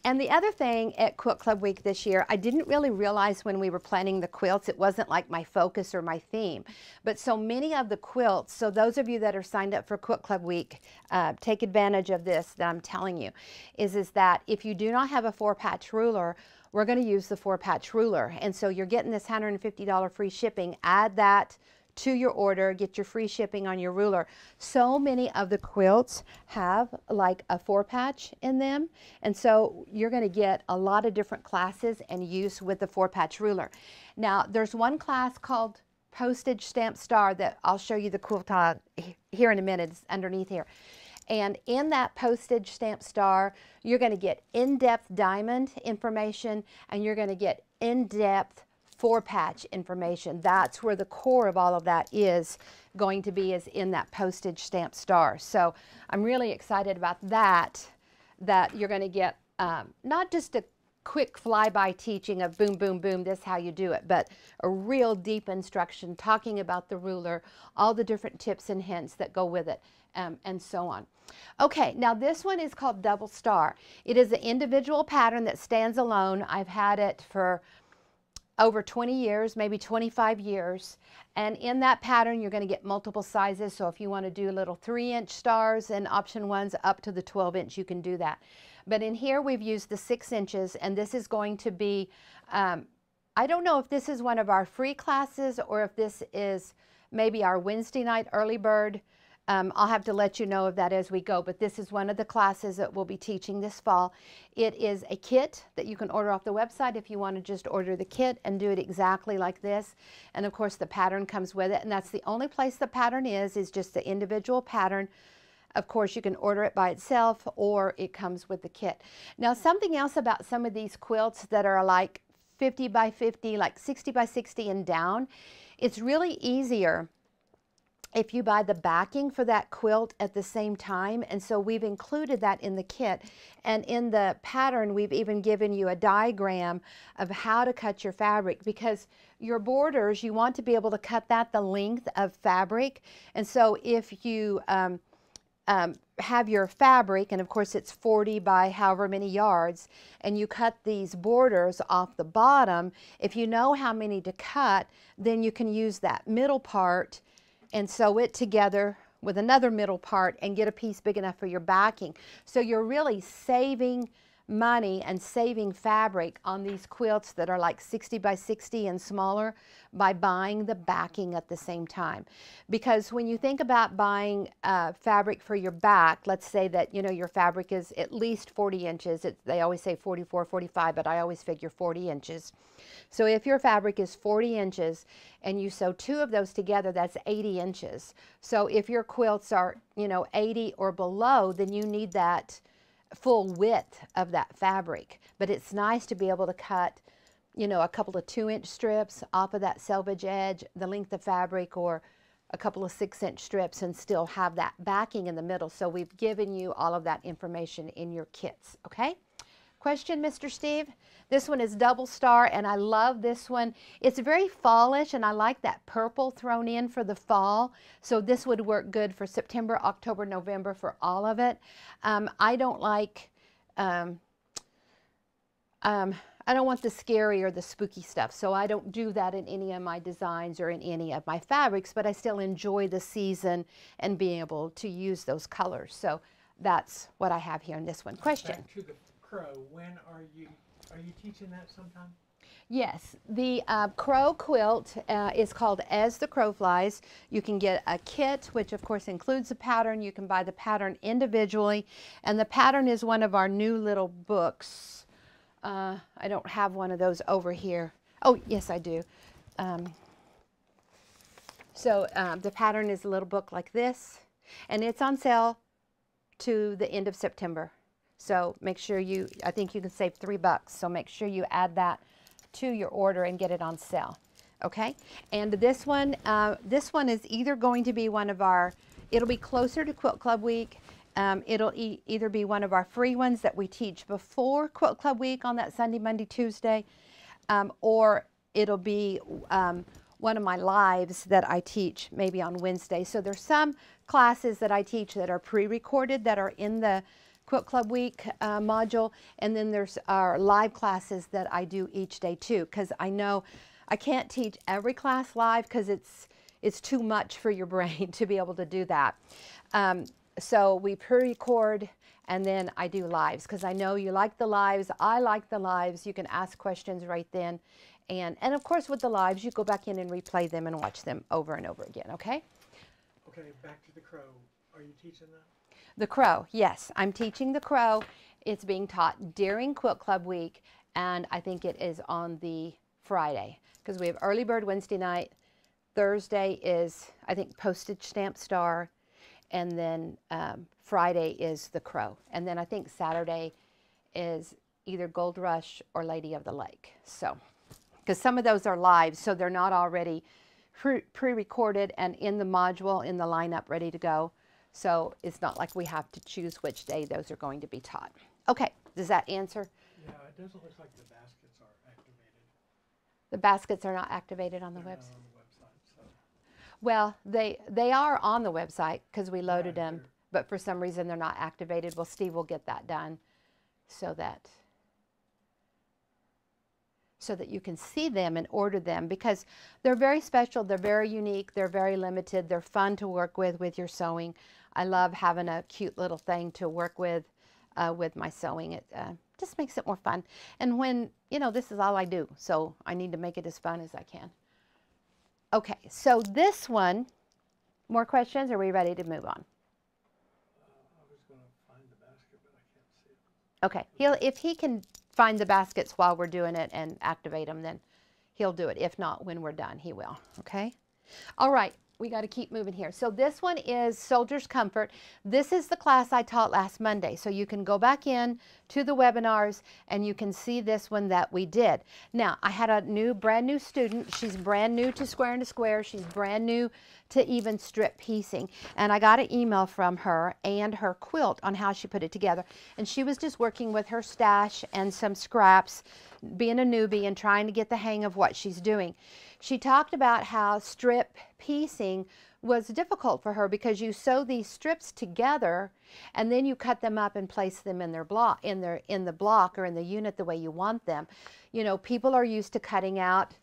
And the other thing at Quilt Club Week this year, I didn't really realize when we were planning the quilts, it wasn't like my focus or my theme. But so many of the quilts, so those of you that are signed up for Quilt Club Week, uh, take advantage of this that I'm telling you, is, is that if you do not have a four patch ruler, we're going to use the four patch ruler. And so you're getting this $150 free shipping. Add that to your order, get your free shipping on your ruler. So many of the quilts have like a four patch in them. And so you're gonna get a lot of different classes and use with the four patch ruler. Now there's one class called postage stamp star that I'll show you the quilt on here in a minute, it's underneath here. And in that postage stamp star, you're going to get in-depth diamond information and you're going to get in-depth four patch information. That's where the core of all of that is going to be is in that postage stamp star. So I'm really excited about that, that you're going to get um, not just a quick flyby teaching of boom, boom, boom, this how you do it, but a real deep instruction talking about the ruler, all the different tips and hints that go with it, um, and so on. Okay, now this one is called Double Star. It is an individual pattern that stands alone. I've had it for over 20 years, maybe 25 years. And in that pattern, you're going to get multiple sizes. So if you want to do little three inch stars and option ones up to the 12 inch, you can do that. But in here, we've used the six inches and this is going to be, um, I don't know if this is one of our free classes or if this is maybe our Wednesday night early bird um, I'll have to let you know of that as we go, but this is one of the classes that we'll be teaching this fall. It is a kit that you can order off the website if you want to just order the kit and do it exactly like this. And of course the pattern comes with it, and that's the only place the pattern is, is just the individual pattern. Of course, you can order it by itself or it comes with the kit. Now, something else about some of these quilts that are like 50 by 50, like 60 by 60 and down, it's really easier if you buy the backing for that quilt at the same time. And so we've included that in the kit. And in the pattern, we've even given you a diagram of how to cut your fabric because your borders, you want to be able to cut that the length of fabric. And so if you um, um, have your fabric, and of course it's 40 by however many yards, and you cut these borders off the bottom, if you know how many to cut, then you can use that middle part and sew it together with another middle part and get a piece big enough for your backing. So you're really saving money and saving fabric on these quilts that are like 60 by 60 and smaller by buying the backing at the same time. Because when you think about buying uh, fabric for your back, let's say that you know your fabric is at least 40 inches. It, they always say 44, 45, but I always figure 40 inches. So if your fabric is 40 inches and you sew two of those together, that's 80 inches. So if your quilts are, you know, 80 or below, then you need that full width of that fabric. But it's nice to be able to cut, you know, a couple of two inch strips off of that selvage edge, the length of fabric, or a couple of six inch strips and still have that backing in the middle. So we've given you all of that information in your kits, okay? Question, Mr. Steve? This one is double star, and I love this one. It's very fallish, and I like that purple thrown in for the fall. So this would work good for September, October, November for all of it. Um, I don't like, um, um, I don't want the scary or the spooky stuff, so I don't do that in any of my designs or in any of my fabrics, but I still enjoy the season and being able to use those colors. So that's what I have here in this one. Question. The crow. When are you are you teaching that sometime? Yes, the uh, crow quilt uh, is called As the Crow Flies. You can get a kit, which of course includes a pattern. You can buy the pattern individually, and the pattern is one of our new little books. Uh, I don't have one of those over here. Oh, yes, I do. Um, so um, the pattern is a little book like this, and it's on sale to the end of September. So make sure you, I think you can save three bucks. So make sure you add that to your order and get it on sale. Okay, and this one, uh, this one is either going to be one of our, it'll be closer to Quilt Club Week. Um, it'll e either be one of our free ones that we teach before Quilt Club Week on that Sunday, Monday, Tuesday, um, or it'll be um, one of my lives that I teach maybe on Wednesday. So there's some classes that I teach that are pre-recorded that are in the Quilt Club Week uh, module, and then there's our live classes that I do each day too, because I know I can't teach every class live because it's it's too much for your brain to be able to do that. Um, so we pre-record and then I do lives because I know you like the lives. I like the lives. You can ask questions right then. And, and of course with the lives, you go back in and replay them and watch them over and over again, okay? Okay, back to the crow. Are you teaching that? The Crow, yes, I'm teaching The Crow. It's being taught during Quilt Club week, and I think it is on the Friday because we have early bird Wednesday night. Thursday is, I think, postage stamp star, and then um, Friday is The Crow, and then I think Saturday is either Gold Rush or Lady of the Lake. So, because some of those are live, so they're not already pre-recorded and in the module in the lineup ready to go. So it's not like we have to choose which day those are going to be taught. Okay, does that answer? Yeah, it doesn't look like the baskets are activated. The baskets are not activated on the They're not website? on the website, so. Well, they, they are on the website because we loaded Right, them, but for some reason they're not activated. Well, Steve will get that done so that so that you can see them and order them because they're very special, they're very unique, they're very limited, they're fun to work with with your sewing. I love having a cute little thing to work with uh, with my sewing. It uh, just makes it more fun. And when, you know, this is all I do, so I need to make it as fun as I can. Okay, so this one, more questions? Are we ready to move on? I was gonna find the basket, but I can't see it. Okay, he'll if he can find the baskets while we're doing it and activate them, then he'll do it. If not, when we're done, he will. Okay. All right, we got to keep moving here. So this one is Soldier's Comfort. This is the class I taught last Monday. So you can go back in to the webinars and you can see this one that we did. Now, I had a new, brand new student. She's brand new to Square in a Square. She's brand new to even strip piecing. And I got an email from her and her quilt on how she put it together. And she was just working with her stash and some scraps, being a newbie and trying to get the hang of what she's doing. She talked about how strip piecing was difficult for her because you sew these strips together and then you cut them up and place them in their block in their in the block or in the unit the way you want them. You know, people are used to cutting out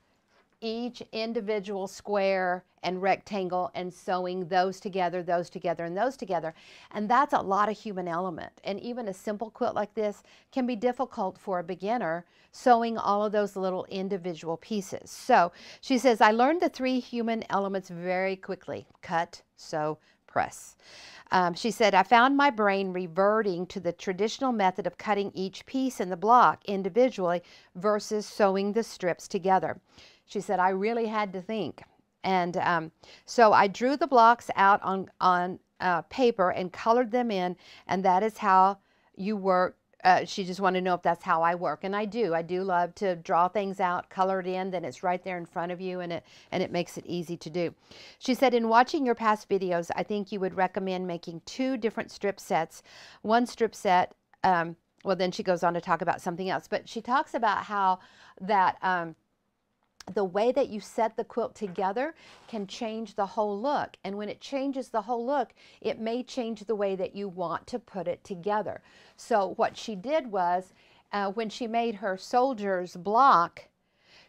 each individual square and rectangle and sewing those together, those together, and those together. And that's a lot of human element. And even a simple quilt like this can be difficult for a beginner sewing all of those little individual pieces. So she says, I learned the three human elements very quickly cut, sew, press. Um, she said, I found my brain reverting to the traditional method of cutting each piece in the block individually versus sewing the strips together. She said, I really had to think. And um, so I drew the blocks out on, on uh, paper and colored them in, and that is how you work. Uh, she just wanted to know if that's how I work, and I do. I do love to draw things out, color it in, then it's right there in front of you, and it and it makes it easy to do. She said, in watching your past videos, I think you would recommend making two different strip sets. One strip set. Um, well, then she goes on to talk about something else, but she talks about how that. Um, the way that you set the quilt together can change the whole look. And when it changes the whole look, it may change the way that you want to put it together. So what she did was, uh, when she made her soldier's block,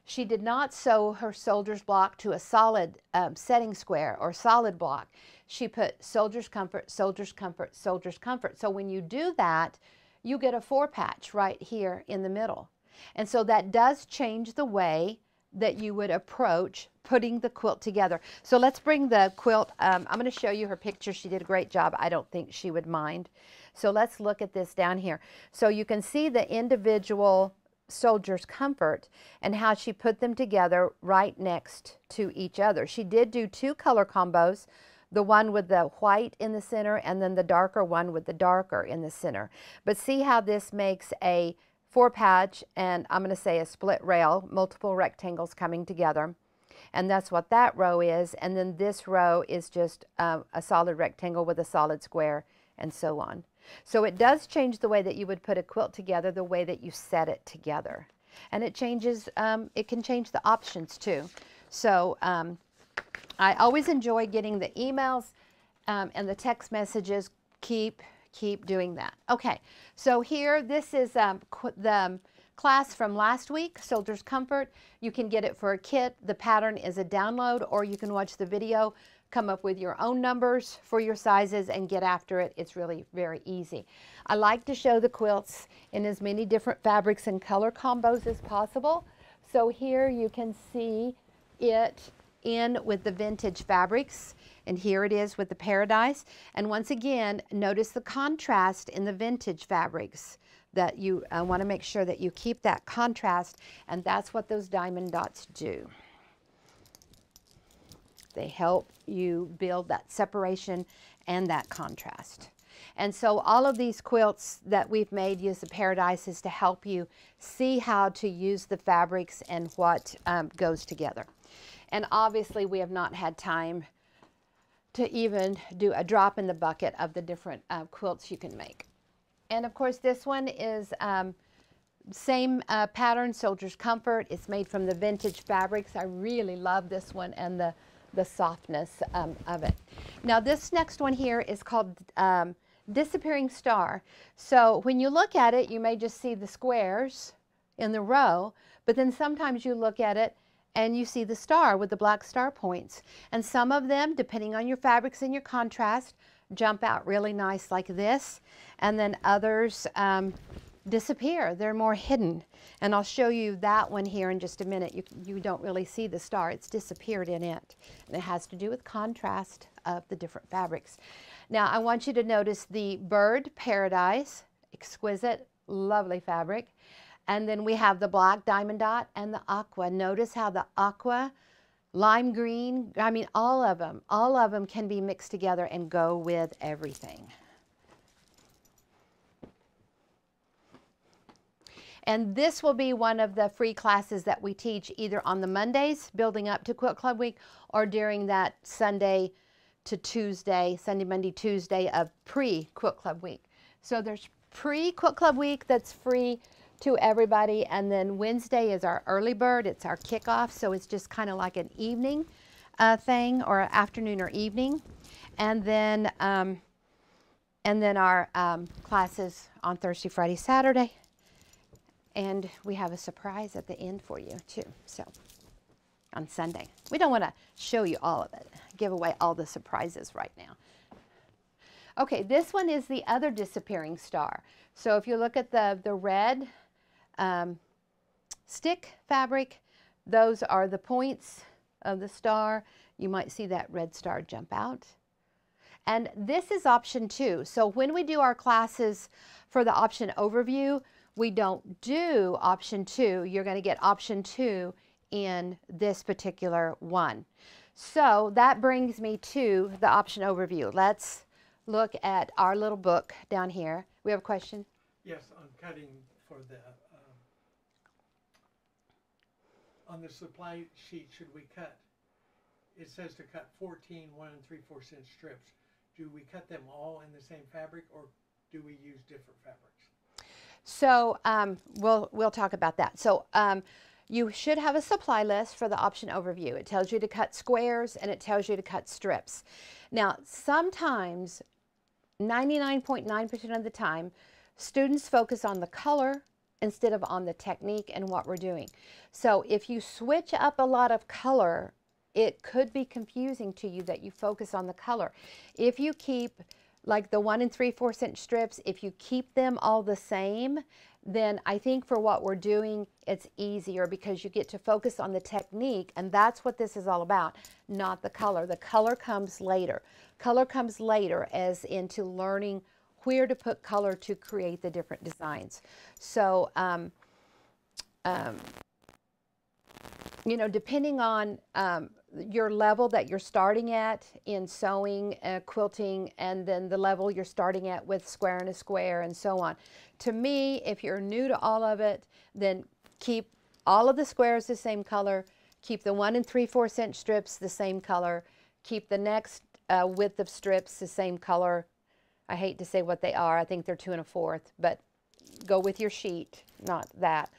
she did not sew her soldier's block to a solid um, setting square or solid block. she put soldier's comfort, soldier's comfort, soldier's comfort. So when you do that, you get a four patch right here in the middle. And so that does change the way that you would approach putting the quilt together. So let's bring the quilt, um, I'm going to show you her picture. She did a great job. I don't think she would mind. So let's look at this down here. So you can see the individual soldier's comfort and how she put them together right next to each other. She did do two color combos, the one with the white in the center and then the darker one with the darker in the center. But see how this makes a four patch and I'm going to say a split rail, multiple rectangles coming together. And that's what that row is. And then this row is just uh, a solid rectangle with a solid square and so on. So it does change the way that you would put a quilt together, the way that you set it together. And it changes, um, it can change the options too. So um, I always enjoy getting the emails um, and the text messages. Keep, keep doing that. Okay, so here, this is um, the um, class from last week, Soldier's Comfort. You can get it for a kit. The pattern is a download or you can watch the video come up with your own numbers for your sizes and get after it. It's really very easy. I like to show the quilts in as many different fabrics and color combos as possible. So here you can see it in with the vintage fabrics and here it is with the paradise and once again notice the contrast in the vintage fabrics that you uh, want to make sure that you keep that contrast and that's what those diamond dots do. They help you build that separation and that contrast. And so all of these quilts that we've made use the is to help you see how to use the fabrics and what um, goes together. And obviously we have not had time to even do a drop in the bucket of the different uh, quilts you can make. And of course this one is um, same uh, pattern, Soldier's Comfort. It's made from the vintage fabrics. I really love this one and the the softness um, of it. Now this next one here is called um, Disappearing Star. So when you look at it, you may just see the squares in the row, but then sometimes you look at it and you see the star with the black star points. And some of them, depending on your fabrics and your contrast, jump out really nice like this. And then others um, disappear. They're more hidden. And I'll show you that one here in just a minute. You, you don't really see the star. It's disappeared in it. And it has to do with contrast of the different fabrics. Now, I want you to notice the Bird Paradise, exquisite, lovely fabric. And then we have the black diamond dot and the aqua. Notice how the aqua, lime green, I mean, all of them, all of them can be mixed together and go with everything. And this will be one of the free classes that we teach either on the Mondays, building up to Quilt Club Week, or during that Sunday to Tuesday, Sunday, Monday, Tuesday of pre-Quilt Club Week. So there's pre-Quilt Club Week that's free to everybody, and then Wednesday is our early bird. It's our kickoff, so it's just kind of like an evening uh, thing, or afternoon or evening. And then, um, and then our um, classes on Thursday, Friday, Saturday. And we have a surprise at the end for you too. So on Sunday. We don't want to show you all of it, give away all the surprises right now. Okay, this one is the other disappearing star. So if you look at the, the red um, stick fabric, those are the points of the star. You might see that red star jump out. And this is option two. So when we do our classes for the option overview, we don't do option two, you're going to get option two in this particular one. So that brings me to the option overview. Let's look at our little book down here. We have a question? Yes, I'm cutting for the, um, on the supply sheet, should we cut? It says to cut 14 one and three fourths inch strips. Do we cut them all in the same fabric or do we use different fabrics? So um, we'll, we'll talk about that. So um, you should have a supply list for the option overview. It tells you to cut squares and it tells you to cut strips. Now, sometimes, 99.9% .9 of the time, students focus on the color instead of on the technique and what we're doing. So if you switch up a lot of color it could be confusing to you that you focus on the color. If you keep like the one and three fourths inch strips, if you keep them all the same, then I think for what we're doing, it's easier because you get to focus on the technique, and that's what this is all about, not the color. The color comes later. Color comes later as into learning where to put color to create the different designs. So, um, um, you know, depending on um, your level that you're starting at in sewing, uh, quilting, and then the level you're starting at with Square in a Square and so on. To me, if you're new to all of it, then keep all of the squares the same color, keep the one and three fourths inch strips the same color, keep the next uh, width of strips the same color. I hate to say what they are. I think they're two and a fourth, but go with your sheet, not that.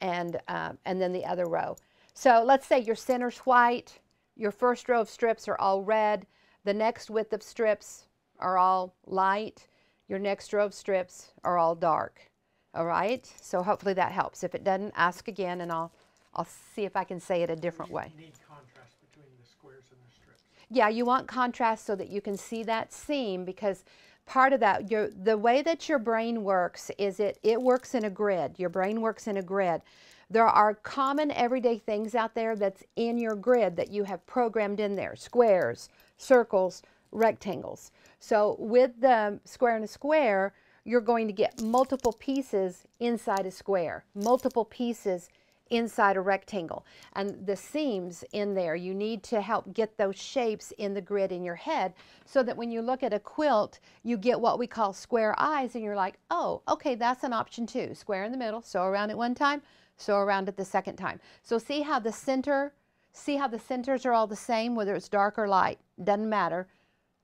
And, uh, and then the other row. So let's say your center's white, your first row of strips are all red, the next width of strips are all light, your next row of strips are all dark. All right, so hopefully that helps. If it doesn't, ask again and I'll, I'll see if I can say it a different You way. Need contrast between the squares and the strips. Yeah, you want contrast so that you can see that seam because part of that, your, the way that your brain works is it, it works in a grid. Your brain works in a grid. There are common everyday things out there that's in your grid that you have programmed in there. Squares, circles, rectangles. So with the Square in a Square, you're going to get multiple pieces inside a square, multiple pieces inside a rectangle. And the seams in there, you need to help get those shapes in the grid in your head so that when you look at a quilt, you get what we call square eyes and you're like, oh, okay, that's an option too. Square in the middle, sew around it one time, sew around it the second time. So see how the center, see how the centers are all the same, whether it's dark or light, doesn't matter.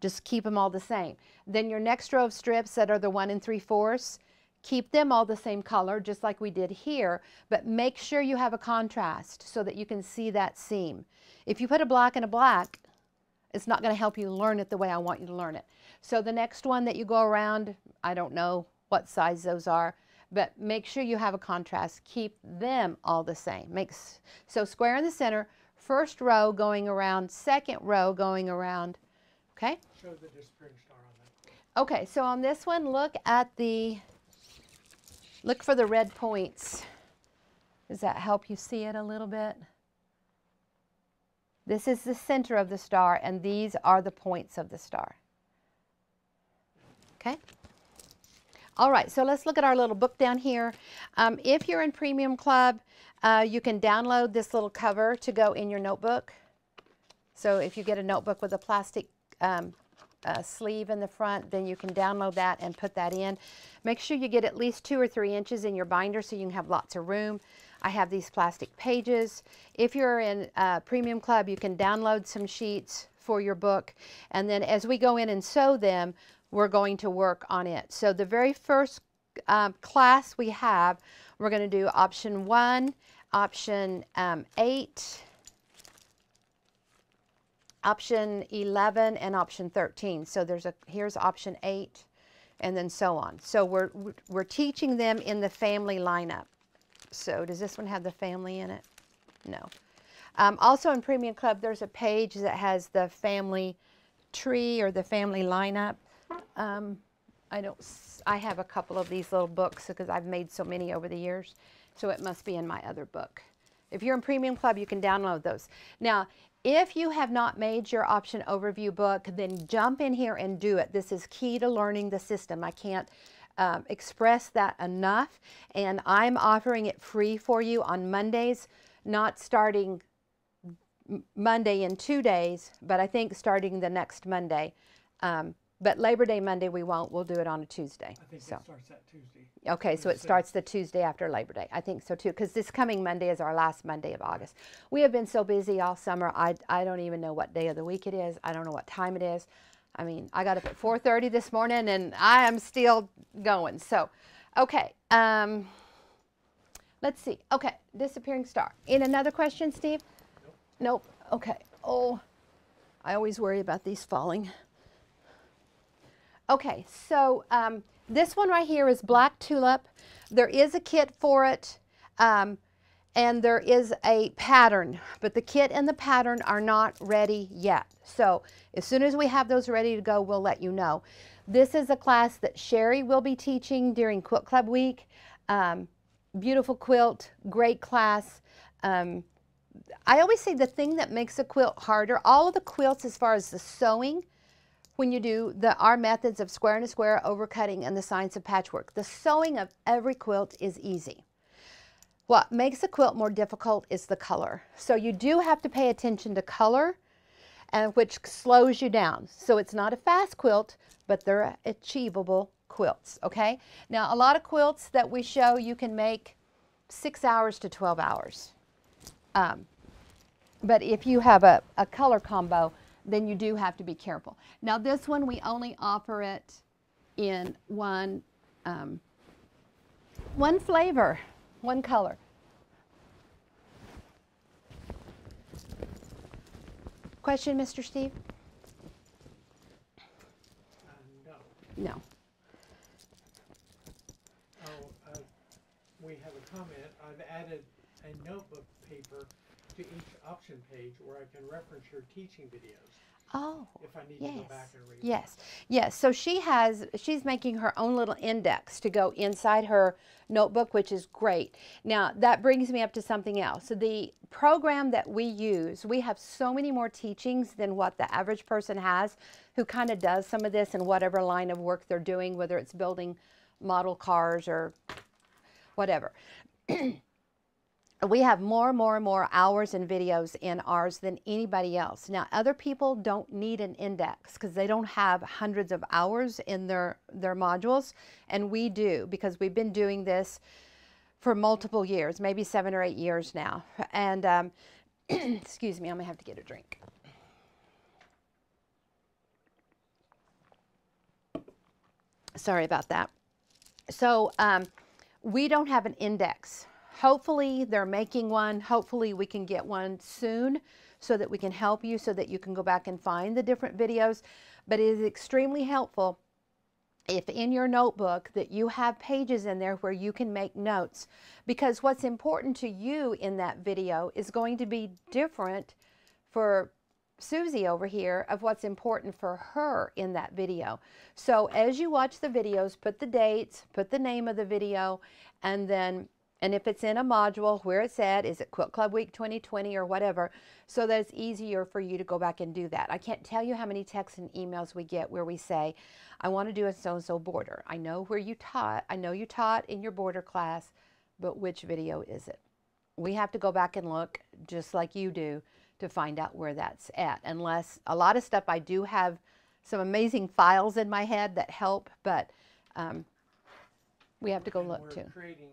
Just keep them all the same. Then your next row of strips that are the one and three fourths, keep them all the same color, just like we did here, but make sure you have a contrast so that you can see that seam. If you put a black and a black, it's not going to help you learn it the way I want you to learn it. So the next one that you go around, I don't know what size those are, but make sure you have a contrast. Keep them all the same. Makes So square in the center, first row going around, second row going around, okay? Show the disappearing star on that. Okay, so on this one, look at the, look for the red points. Does that help you see it a little bit? This is the center of the star, and these are the points of the star. Okay? All right, so let's look at our little book down here. Um, if you're in Premium Club, uh, you can download this little cover to go in your notebook. So if you get a notebook with a plastic um, uh, sleeve in the front, then you can download that and put that in. Make sure you get at least two or three inches in your binder so you can have lots of room. I have these plastic pages. If you're in uh, Premium Club, you can download some sheets for your book. And then as we go in and sew them, we're going to work on it. So the very first um, class we have, we're going to do option one, option um, eight, option 11 and option 13. So there's a, here's option 8 and then so on. So we're, we're teaching them in the family lineup. So does this one have the family in it? No. Um, also in Premium Club, there's a page that has the family tree or the family lineup. Um, I don't, I have a couple of these little books because I've made so many over the years. So it must be in my other book. If you're in Premium Club, you can download those. Now, if you have not made your option overview book, then jump in here and do it. This is key to learning the system. I can't um, express that enough. And I'm offering it free for you on Mondays, not starting Monday in two days, but I think starting the next Monday. Um, but Labor Day Monday we won't. We'll do it on a Tuesday. I think so. it starts that Tuesday. Okay, so it starts the Tuesday after Labor Day. I think so too, because this coming Monday is our last Monday of August. We have been so busy all summer. I, I don't even know what day of the week it is. I don't know what time it is. I mean, I got up at 4:30 this morning, and I am still going. So, okay. Um, let's see. Okay, disappearing star. In another question, Steve? Nope. Okay. Oh, I always worry about these falling. Okay, so um, this one right here is black tulip. There is a kit for it. Um, and there is a pattern, but the kit and the pattern are not ready yet. So as soon as we have those ready to go, we'll let you know. This is a class that Sherry will be teaching during Quilt Club Week. Um, beautiful quilt, great class. Um, I always say the thing that makes a quilt harder, all of the quilts as far as the sewing, when you do the our methods of Square in a Square, overcutting, and the science of patchwork, the sewing of every quilt is easy. What makes a quilt more difficult is the color. So you do have to pay attention to color, and which slows you down. So it's not a fast quilt, but they're achievable quilts, okay? Now, a lot of quilts that we show you can make six hours to 12 hours. Um, but if you have a, a color combo, then you do have to be careful. Now, this one, we only offer it in one, um, one flavor, one color. Question, Mr. Steve? Uh, no. No. Oh, uh, we have a comment. I've added a notebook paper to each option page where I can reference your teaching videos Oh, if I need to yes. go back and read. Yes, yes. So she has, she's making her own little index to go inside her notebook, which is great. Now, that brings me up to something else. So the program that we use, we have so many more teachings than what the average person has who kind of does some of this in whatever line of work they're doing, whether it's building model cars or whatever. we have more and more and more hours and videos in ours than anybody else. Now, other people don't need an index because they don't have hundreds of hours in their, their modules, and we do because we've been doing this for multiple years, maybe seven or eight years now. And, um, excuse me, I'm to have to get a drink. Sorry about that. So, um, we don't have an index Hopefully they're making one. Hopefully we can get one soon so that we can help you so that you can go back and find the different videos. But it is extremely helpful if in your notebook that you have pages in there where you can make notes because what's important to you in that video is going to be different for Susie over here of what's important for her in that video. So as you watch the videos, put the dates, put the name of the video, and then and if it's in a module, where it's at, is it Quilt Club Week 2020 or whatever, so that it's easier for you to go back and do that. I can't tell you how many texts and emails we get where we say, I want to do a so-and-so border. I know where you taught. I know you taught in your border class, but which video is it? We have to go back and look, just like you do, to find out where that's at. Unless a lot of stuff I do have some amazing files in my head that help, but um, we have to go And look too. creating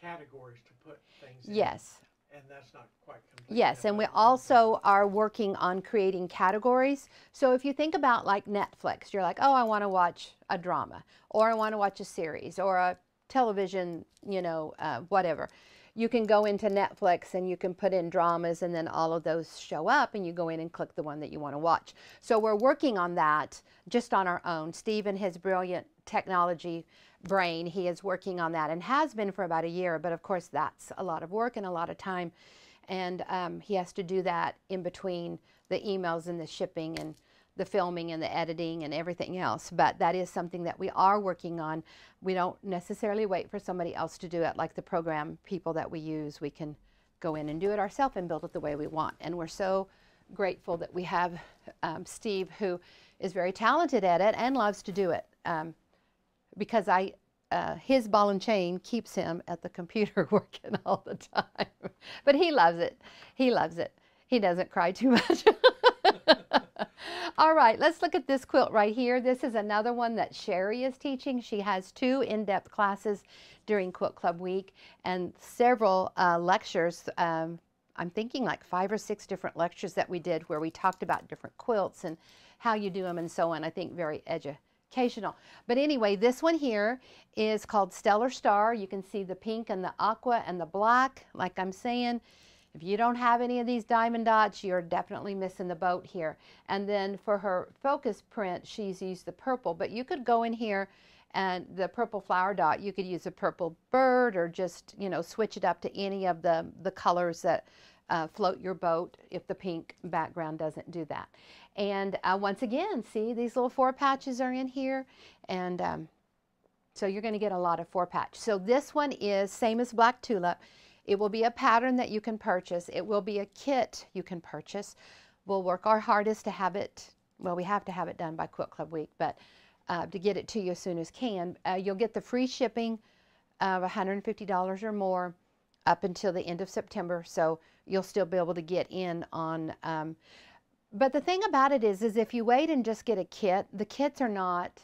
categories to put things in. Yes. And that's not quite complete. Yes, and we also are working on creating categories. So if you think about like Netflix, you're like, oh, I want to watch a drama, or I want to watch a series, or a television, you know, uh, whatever. You can go into Netflix and you can put in dramas, and then all of those show up, and you go in and click the one that you want to watch. So we're working on that just on our own. Steve and his brilliant technology brain, he is working on that and has been for about a year. But of course, that's a lot of work and a lot of time. And um, he has to do that in between the emails and the shipping and the filming and the editing and everything else. But that is something that we are working on. We don't necessarily wait for somebody else to do it like the program people that we use. We can go in and do it ourselves and build it the way we want. And we're so grateful that we have um, Steve who is very talented at it and loves to do it. Um, because I, uh, his ball and chain keeps him at the computer working all the time. but he loves it. He loves it. He doesn't cry too much. all right, let's look at this quilt right here. This is another one that Sherry is teaching. She has two in-depth classes during Quilt Club Week and several uh, lectures. Um, I'm thinking like five or six different lectures that we did where we talked about different quilts and how you do them and so on. I think very educational. But anyway, this one here is called Stellar Star. You can see the pink and the aqua and the black. Like I'm saying, If you don't have any of these diamond dots, you're definitely missing the boat here. And then for her focus print, she's used the purple, but you could go in here and the purple flower dot, you could use a purple bird or just, you know, switch it up to any of the, the colors that uh, float your boat if the pink background doesn't do that. And uh, once again, see these little four patches are in here and um, so you're going to get a lot of four patch. So this one is same as Black Tulip. It will be a pattern that you can purchase. It will be a kit you can purchase. We'll work our hardest to have it, well, we have to have it done by Quilt Club Week, but uh, to get it to you as soon as can. Uh, you'll get the free shipping of $150 or more up until the end of September, so you'll still be able to get in on. Um, but the thing about it is, is if you wait and just get a kit, the kits are not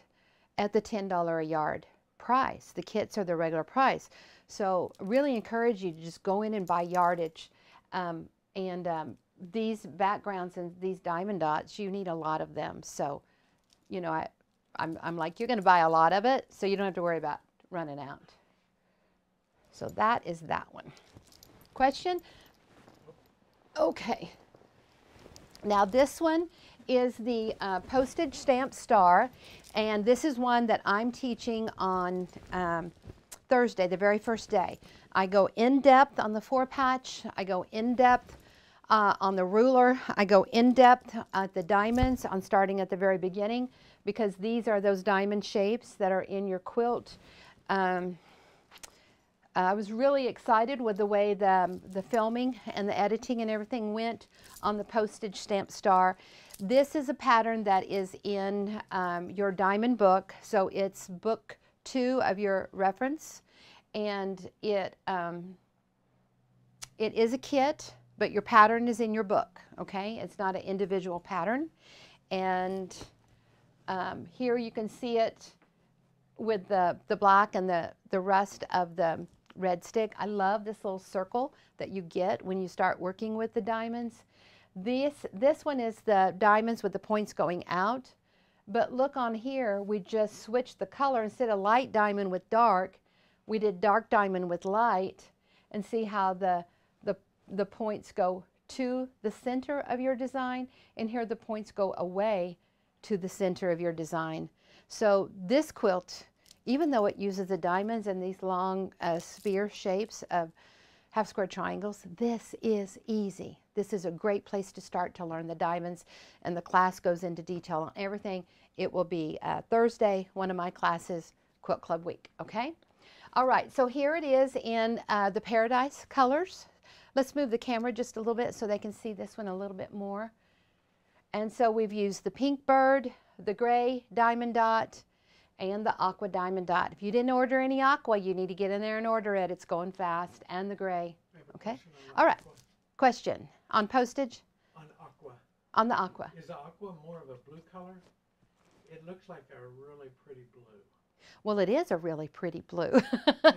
at the $10 a yard price. The kits are the regular price. So really encourage you to just go in and buy yardage. Um, and um, these backgrounds and these diamond dots, you need a lot of them. So, you know, I, I'm, I'm like, you're going to buy a lot of it, so you don't have to worry about running out. So that is that one. Question? Okay. Now this one is the uh, postage stamp star, and this is one that I'm teaching on um, Thursday, the very first day. I go in depth on the four patch, I go in depth uh, on the ruler, I go in depth at the diamonds on starting at the very beginning because these are those diamond shapes that are in your quilt. Um, I was really excited with the way the, the filming and the editing and everything went on the postage stamp star. This is a pattern that is in um, your diamond book. So it's book two of your reference and it, um, it is a kit, but your pattern is in your book, okay? It's not an individual pattern. And um, here you can see it with the, the black and the, the rust of the red stick. I love this little circle that you get when you start working with the diamonds. This, this one is the diamonds with the points going out. But look on here, we just switched the color. Instead of light diamond with dark, we did dark diamond with light. And see how the, the, the points go to the center of your design. And here the points go away to the center of your design. So this quilt even though it uses the diamonds and these long uh, spear shapes of half square triangles, this is easy. This is a great place to start to learn the diamonds and the class goes into detail on everything. It will be uh, Thursday, one of my classes, Quilt Club Week, okay? All right, so here it is in uh, the Paradise colors. Let's move the camera just a little bit so they can see this one a little bit more. And so we've used the pink bird, the gray diamond dot, and the aqua diamond dot. If you didn't order any aqua, you need to get in there and order it. It's going fast. And the gray. Okay? All right. Question on postage? On aqua. On the aqua. Is the aqua more of a blue color? It looks like a really pretty blue. Well, it is a really pretty blue.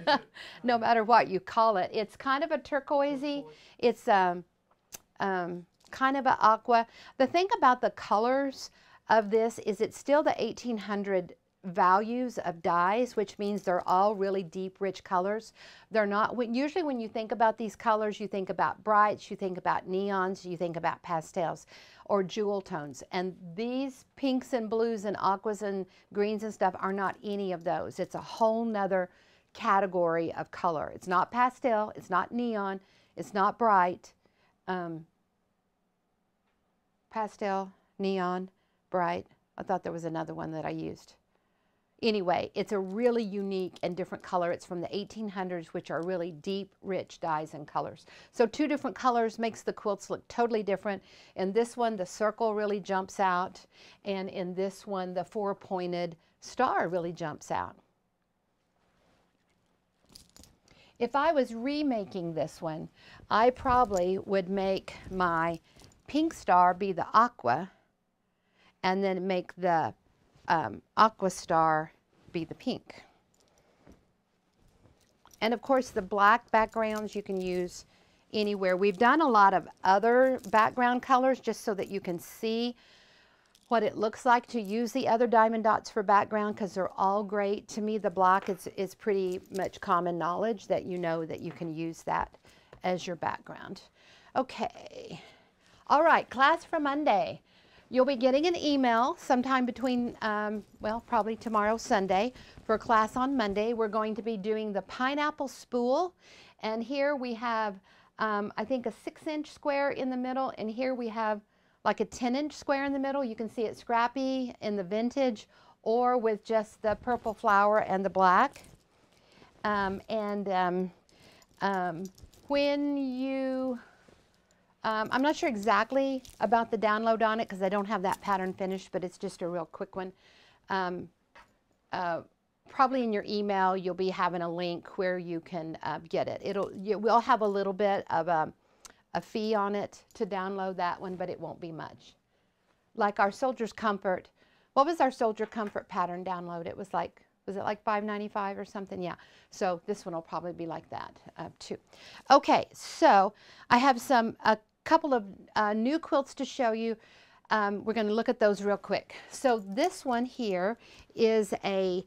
no matter what you call it. It's kind of a turquoisey. Turquoise. It's um, um, kind of an aqua. The thing about the colors of this is it's still the 1800 values of dyes, which means they're all really deep, rich colors. They're not, when, usually when you think about these colors, you think about brights, you think about neons, you think about pastels or jewel tones. And these pinks and blues and aquas and greens and stuff are not any of those. It's a whole nother category of color. It's not pastel, it's not neon, it's not bright. Um, pastel, neon, bright. I thought there was another one that I used. Anyway, it's a really unique and different color. It's from the 1800s, which are really deep, rich dyes and colors. So two different colors makes the quilts look totally different. In this one, the circle really jumps out. And in this one, the four-pointed star really jumps out. If I was remaking this one, I probably would make my pink star be the aqua and then make the um, Aqua Star be the pink. And of course the black backgrounds you can use anywhere. We've done a lot of other background colors just so that you can see what it looks like to use the other diamond dots for background because they're all great. To me, the black is, is pretty much common knowledge that you know that you can use that as your background. Okay. All right, class for Monday. You'll be getting an email sometime between, um, well, probably tomorrow, Sunday, for class on Monday. We're going to be doing the pineapple spool. And here we have, um, I think, a six inch square in the middle. And here we have like a 10 inch square in the middle. You can see it scrappy in the vintage or with just the purple flower and the black. Um, and um, um, when you um, I'm not sure exactly about the download on it because I don't have that pattern finished, but it's just a real quick one. Um, uh, probably in your email, you'll be having a link where you can uh, get it. It'll, you will have a little bit of a, a fee on it to download that one, but it won't be much. Like our Soldier's Comfort. What was our Soldier Comfort pattern download? It was like was it like 5.95 or something? Yeah. So this one will probably be like that uh, too. Okay, so I have some a couple of uh, new quilts to show you. Um, we're going to look at those real quick. So this one here is a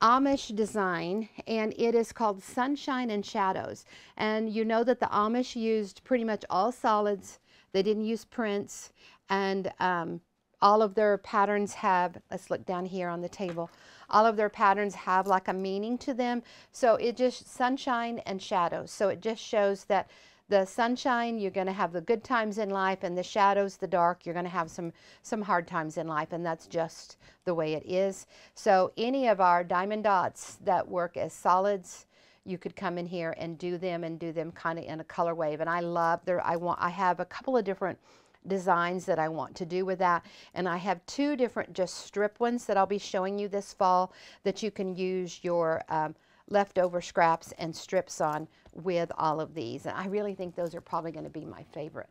Amish design and it is called Sunshine and Shadows. And you know that the Amish used pretty much all solids. They didn't use prints and um, all of their patterns have, let's look down here on the table, all of their patterns have like a meaning to them. So it just sunshine and shadows. So it just shows that the sunshine, you're going to have the good times in life, and the shadows, the dark, you're going to have some, some hard times in life, and that's just the way it is. So any of our diamond dots that work as solids, you could come in here and do them and do them kind of in a color wave. And I love there. I want. I have a couple of different designs that I want to do with that. And I have two different just strip ones that I'll be showing you this fall that you can use your um, leftover scraps and strips on with all of these. And I really think those are probably going to be my favorite.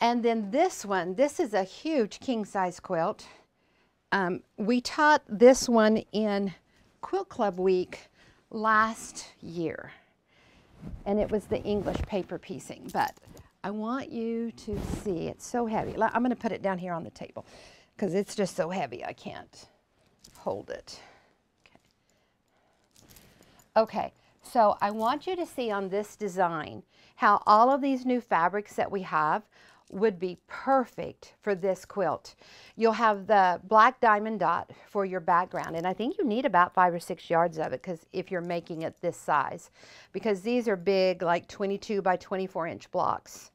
And then this one, this is a huge king size quilt. Um, we taught this one in Quilt Club Week last year and it was the English paper piecing. But I want you to see, it's so heavy. I'm going to put it down here on the table because it's just so heavy I can't hold it. Okay. okay, so I want you to see on this design how all of these new fabrics that we have would be perfect for this quilt. You'll have the black diamond dot for your background and I think you need about five or six yards of it because if you're making it this size because these are big like 22 by 24 inch blocks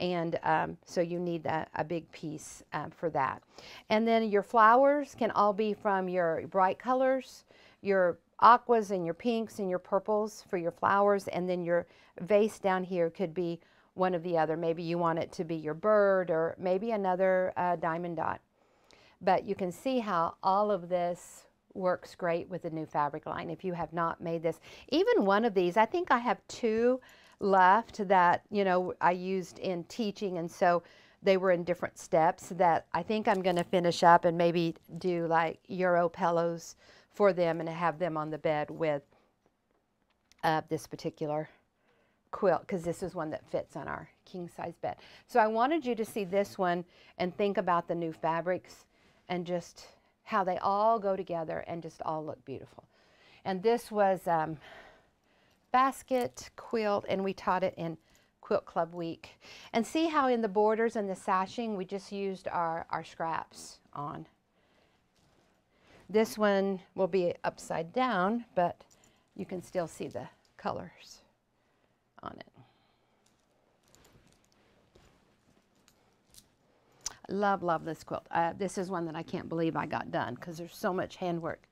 and um, so you need a, a big piece um, for that. And then your flowers can all be from your bright colors, your aquas and your pinks and your purples for your flowers and then your vase down here could be one of the other. Maybe you want it to be your bird or maybe another uh, diamond dot. But you can see how all of this works great with the new fabric line if you have not made this. Even one of these, I think I have two left that, you know, I used in teaching and so they were in different steps that I think I'm going to finish up and maybe do like Euro pillows for them and have them on the bed with uh, this particular quilt because this is one that fits on our king size bed. So I wanted you to see this one and think about the new fabrics and just how they all go together and just all look beautiful. And this was um, basket quilt and we taught it in Quilt Club Week. And see how in the borders and the sashing we just used our, our scraps on. This one will be upside down, but you can still see the colors on it. Love, love this quilt. Uh, this is one that I can't believe I got done because there's so much handwork.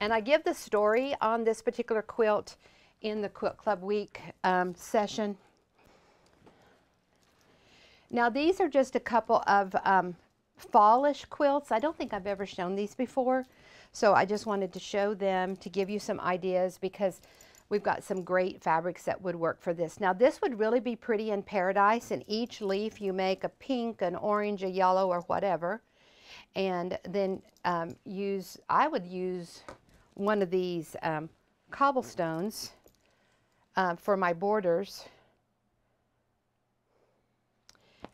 And I give the story on this particular quilt in the Quilt Club Week um, session. Now these are just a couple of um, fallish quilts. I don't think I've ever shown these before. So I just wanted to show them to give you some ideas because We've got some great fabrics that would work for this. Now this would really be pretty in paradise. In each leaf you make a pink, an orange, a yellow, or whatever. And then um, use, I would use one of these um, cobblestones uh, for my borders.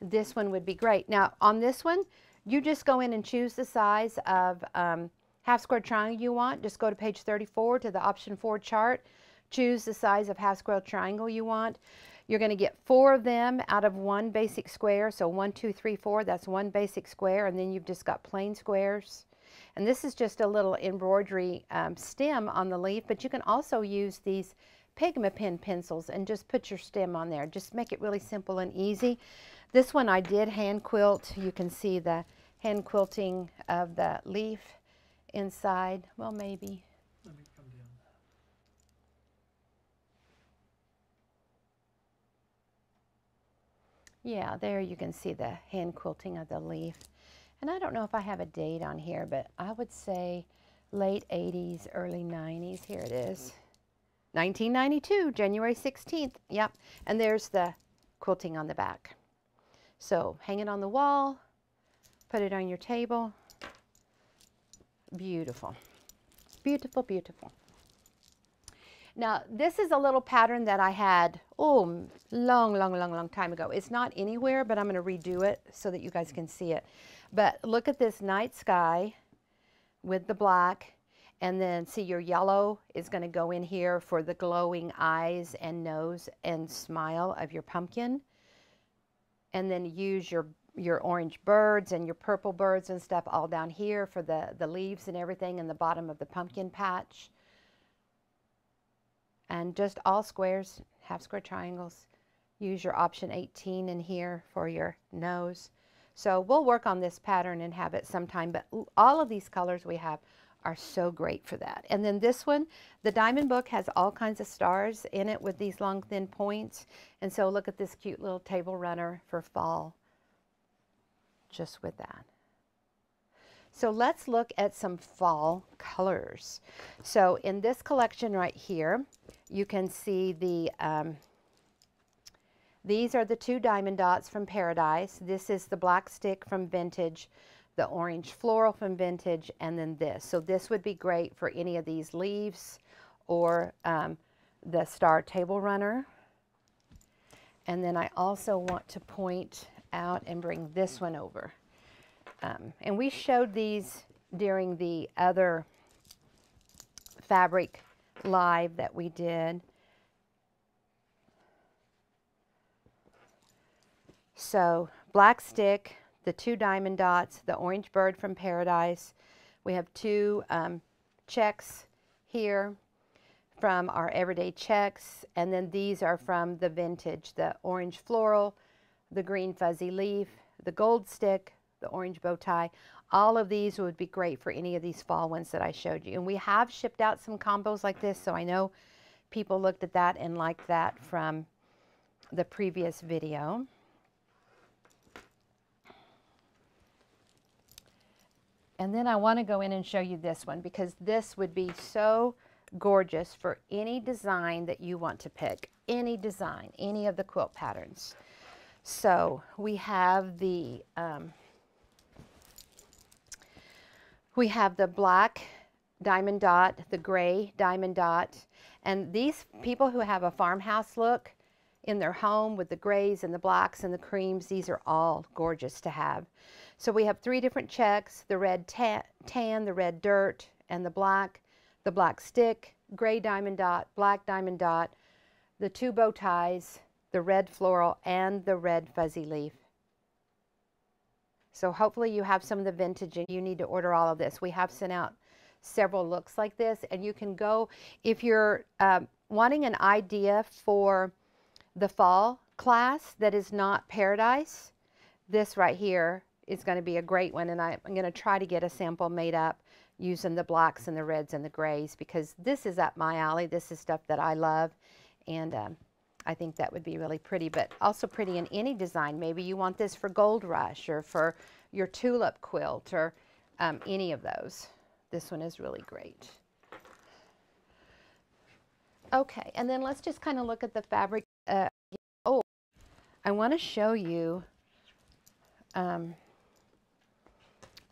This one would be great. Now on this one, you just go in and choose the size of um, half square triangle you want. Just go to page 34 to the option 4 chart choose the size of half square triangle you want. You're going to get four of them out of one basic square. So one, two, three, four, that's one basic square. And then you've just got plain squares. And this is just a little embroidery um, stem on the leaf, but you can also use these Pigma pen pencils and just put your stem on there. Just make it really simple and easy. This one I did hand quilt. You can see the hand quilting of the leaf inside. Well, maybe. Let me come down. Yeah, there you can see the hand quilting of the leaf. And I don't know if I have a date on here, but I would say late 80s, early 90s. Here it is. 1992, January 16th. Yep. And there's the quilting on the back. So hang it on the wall, put it on your table. Beautiful. Beautiful, beautiful. Now, this is a little pattern that I had, oh, long, long, long, long time ago. It's not anywhere, but I'm going to redo it so that you guys can see it. But look at this night sky with the black. And then see your yellow is going to go in here for the glowing eyes and nose and smile of your pumpkin. And then use your your orange birds and your purple birds and stuff all down here for the, the leaves and everything in the bottom of the pumpkin patch. And just all squares, half square triangles. Use your option 18 in here for your nose. So we'll work on this pattern and have it sometime, but all of these colors we have are so great for that. And then this one, the Diamond Book has all kinds of stars in it with these long thin points. And so look at this cute little table runner for fall just with that. So let's look at some fall colors. So in this collection right here, you can see the, um, these are the two diamond dots from Paradise. This is the black stick from Vintage, the orange floral from Vintage, and then this. So this would be great for any of these leaves or um, the Star Table Runner. And then I also want to point out and bring this one over. Um, and we showed these during the other fabric live that we did. So black stick, the two diamond dots, the orange bird from paradise. We have two um, checks here from our everyday checks and then these are from the vintage, the orange floral, the green fuzzy leaf, the gold stick, the orange bow tie. All of these would be great for any of these fall ones that I showed you. And we have shipped out some combos like this, so I know people looked at that and liked that from the previous video. And then I want to go in and show you this one because this would be so gorgeous for any design that you want to pick. Any design, any of the quilt patterns. So we have the, um, we have the black diamond dot, the gray diamond dot, and these people who have a farmhouse look in their home with the grays and the blacks and the creams, these are all gorgeous to have. So we have three different checks, the red tan, tan, the red dirt, and the black, the black stick, gray diamond dot, black diamond dot, the two bow ties, the red floral, and the red fuzzy leaf. So hopefully you have some of the vintage and you need to order all of this. We have sent out several looks like this and you can go, if you're um, wanting an idea for the fall class that is not paradise, this right here is going to be a great one and I, I'm going to try to get a sample made up using the blacks and the reds and the grays because this is up my alley. This is stuff that I love and um, I think that would be really pretty, but also pretty in any design. Maybe you want this for Gold Rush or for your tulip quilt or um, any of those. This one is really great. Okay, and then let's just kind of look at the fabric. Uh, oh, I want to show you, um,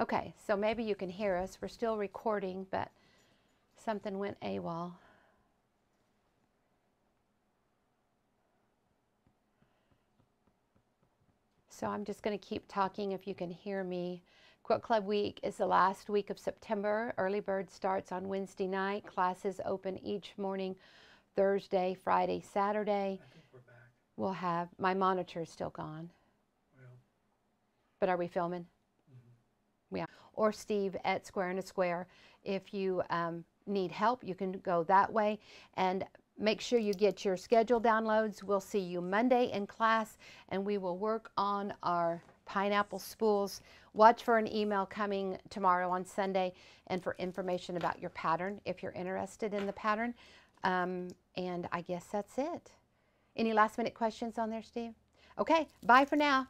Okay, so maybe you can hear us. We're still recording, but something went AWOL. So I'm just going to keep talking if you can hear me. Quilt Club Week is the last week of September. Early Bird starts on Wednesday night. Classes open each morning, Thursday, Friday, Saturday. I think we're back. We'll have, my monitor is still gone, Well, but are we filming? Yeah, or Steve at Square in a Square. If you um, need help, you can go that way. And make sure you get your schedule downloads. We'll see you Monday in class, and we will work on our pineapple spools. Watch for an email coming tomorrow on Sunday and for information about your pattern if you're interested in the pattern. Um, and I guess that's it. Any last minute questions on there, Steve? Okay, bye for now.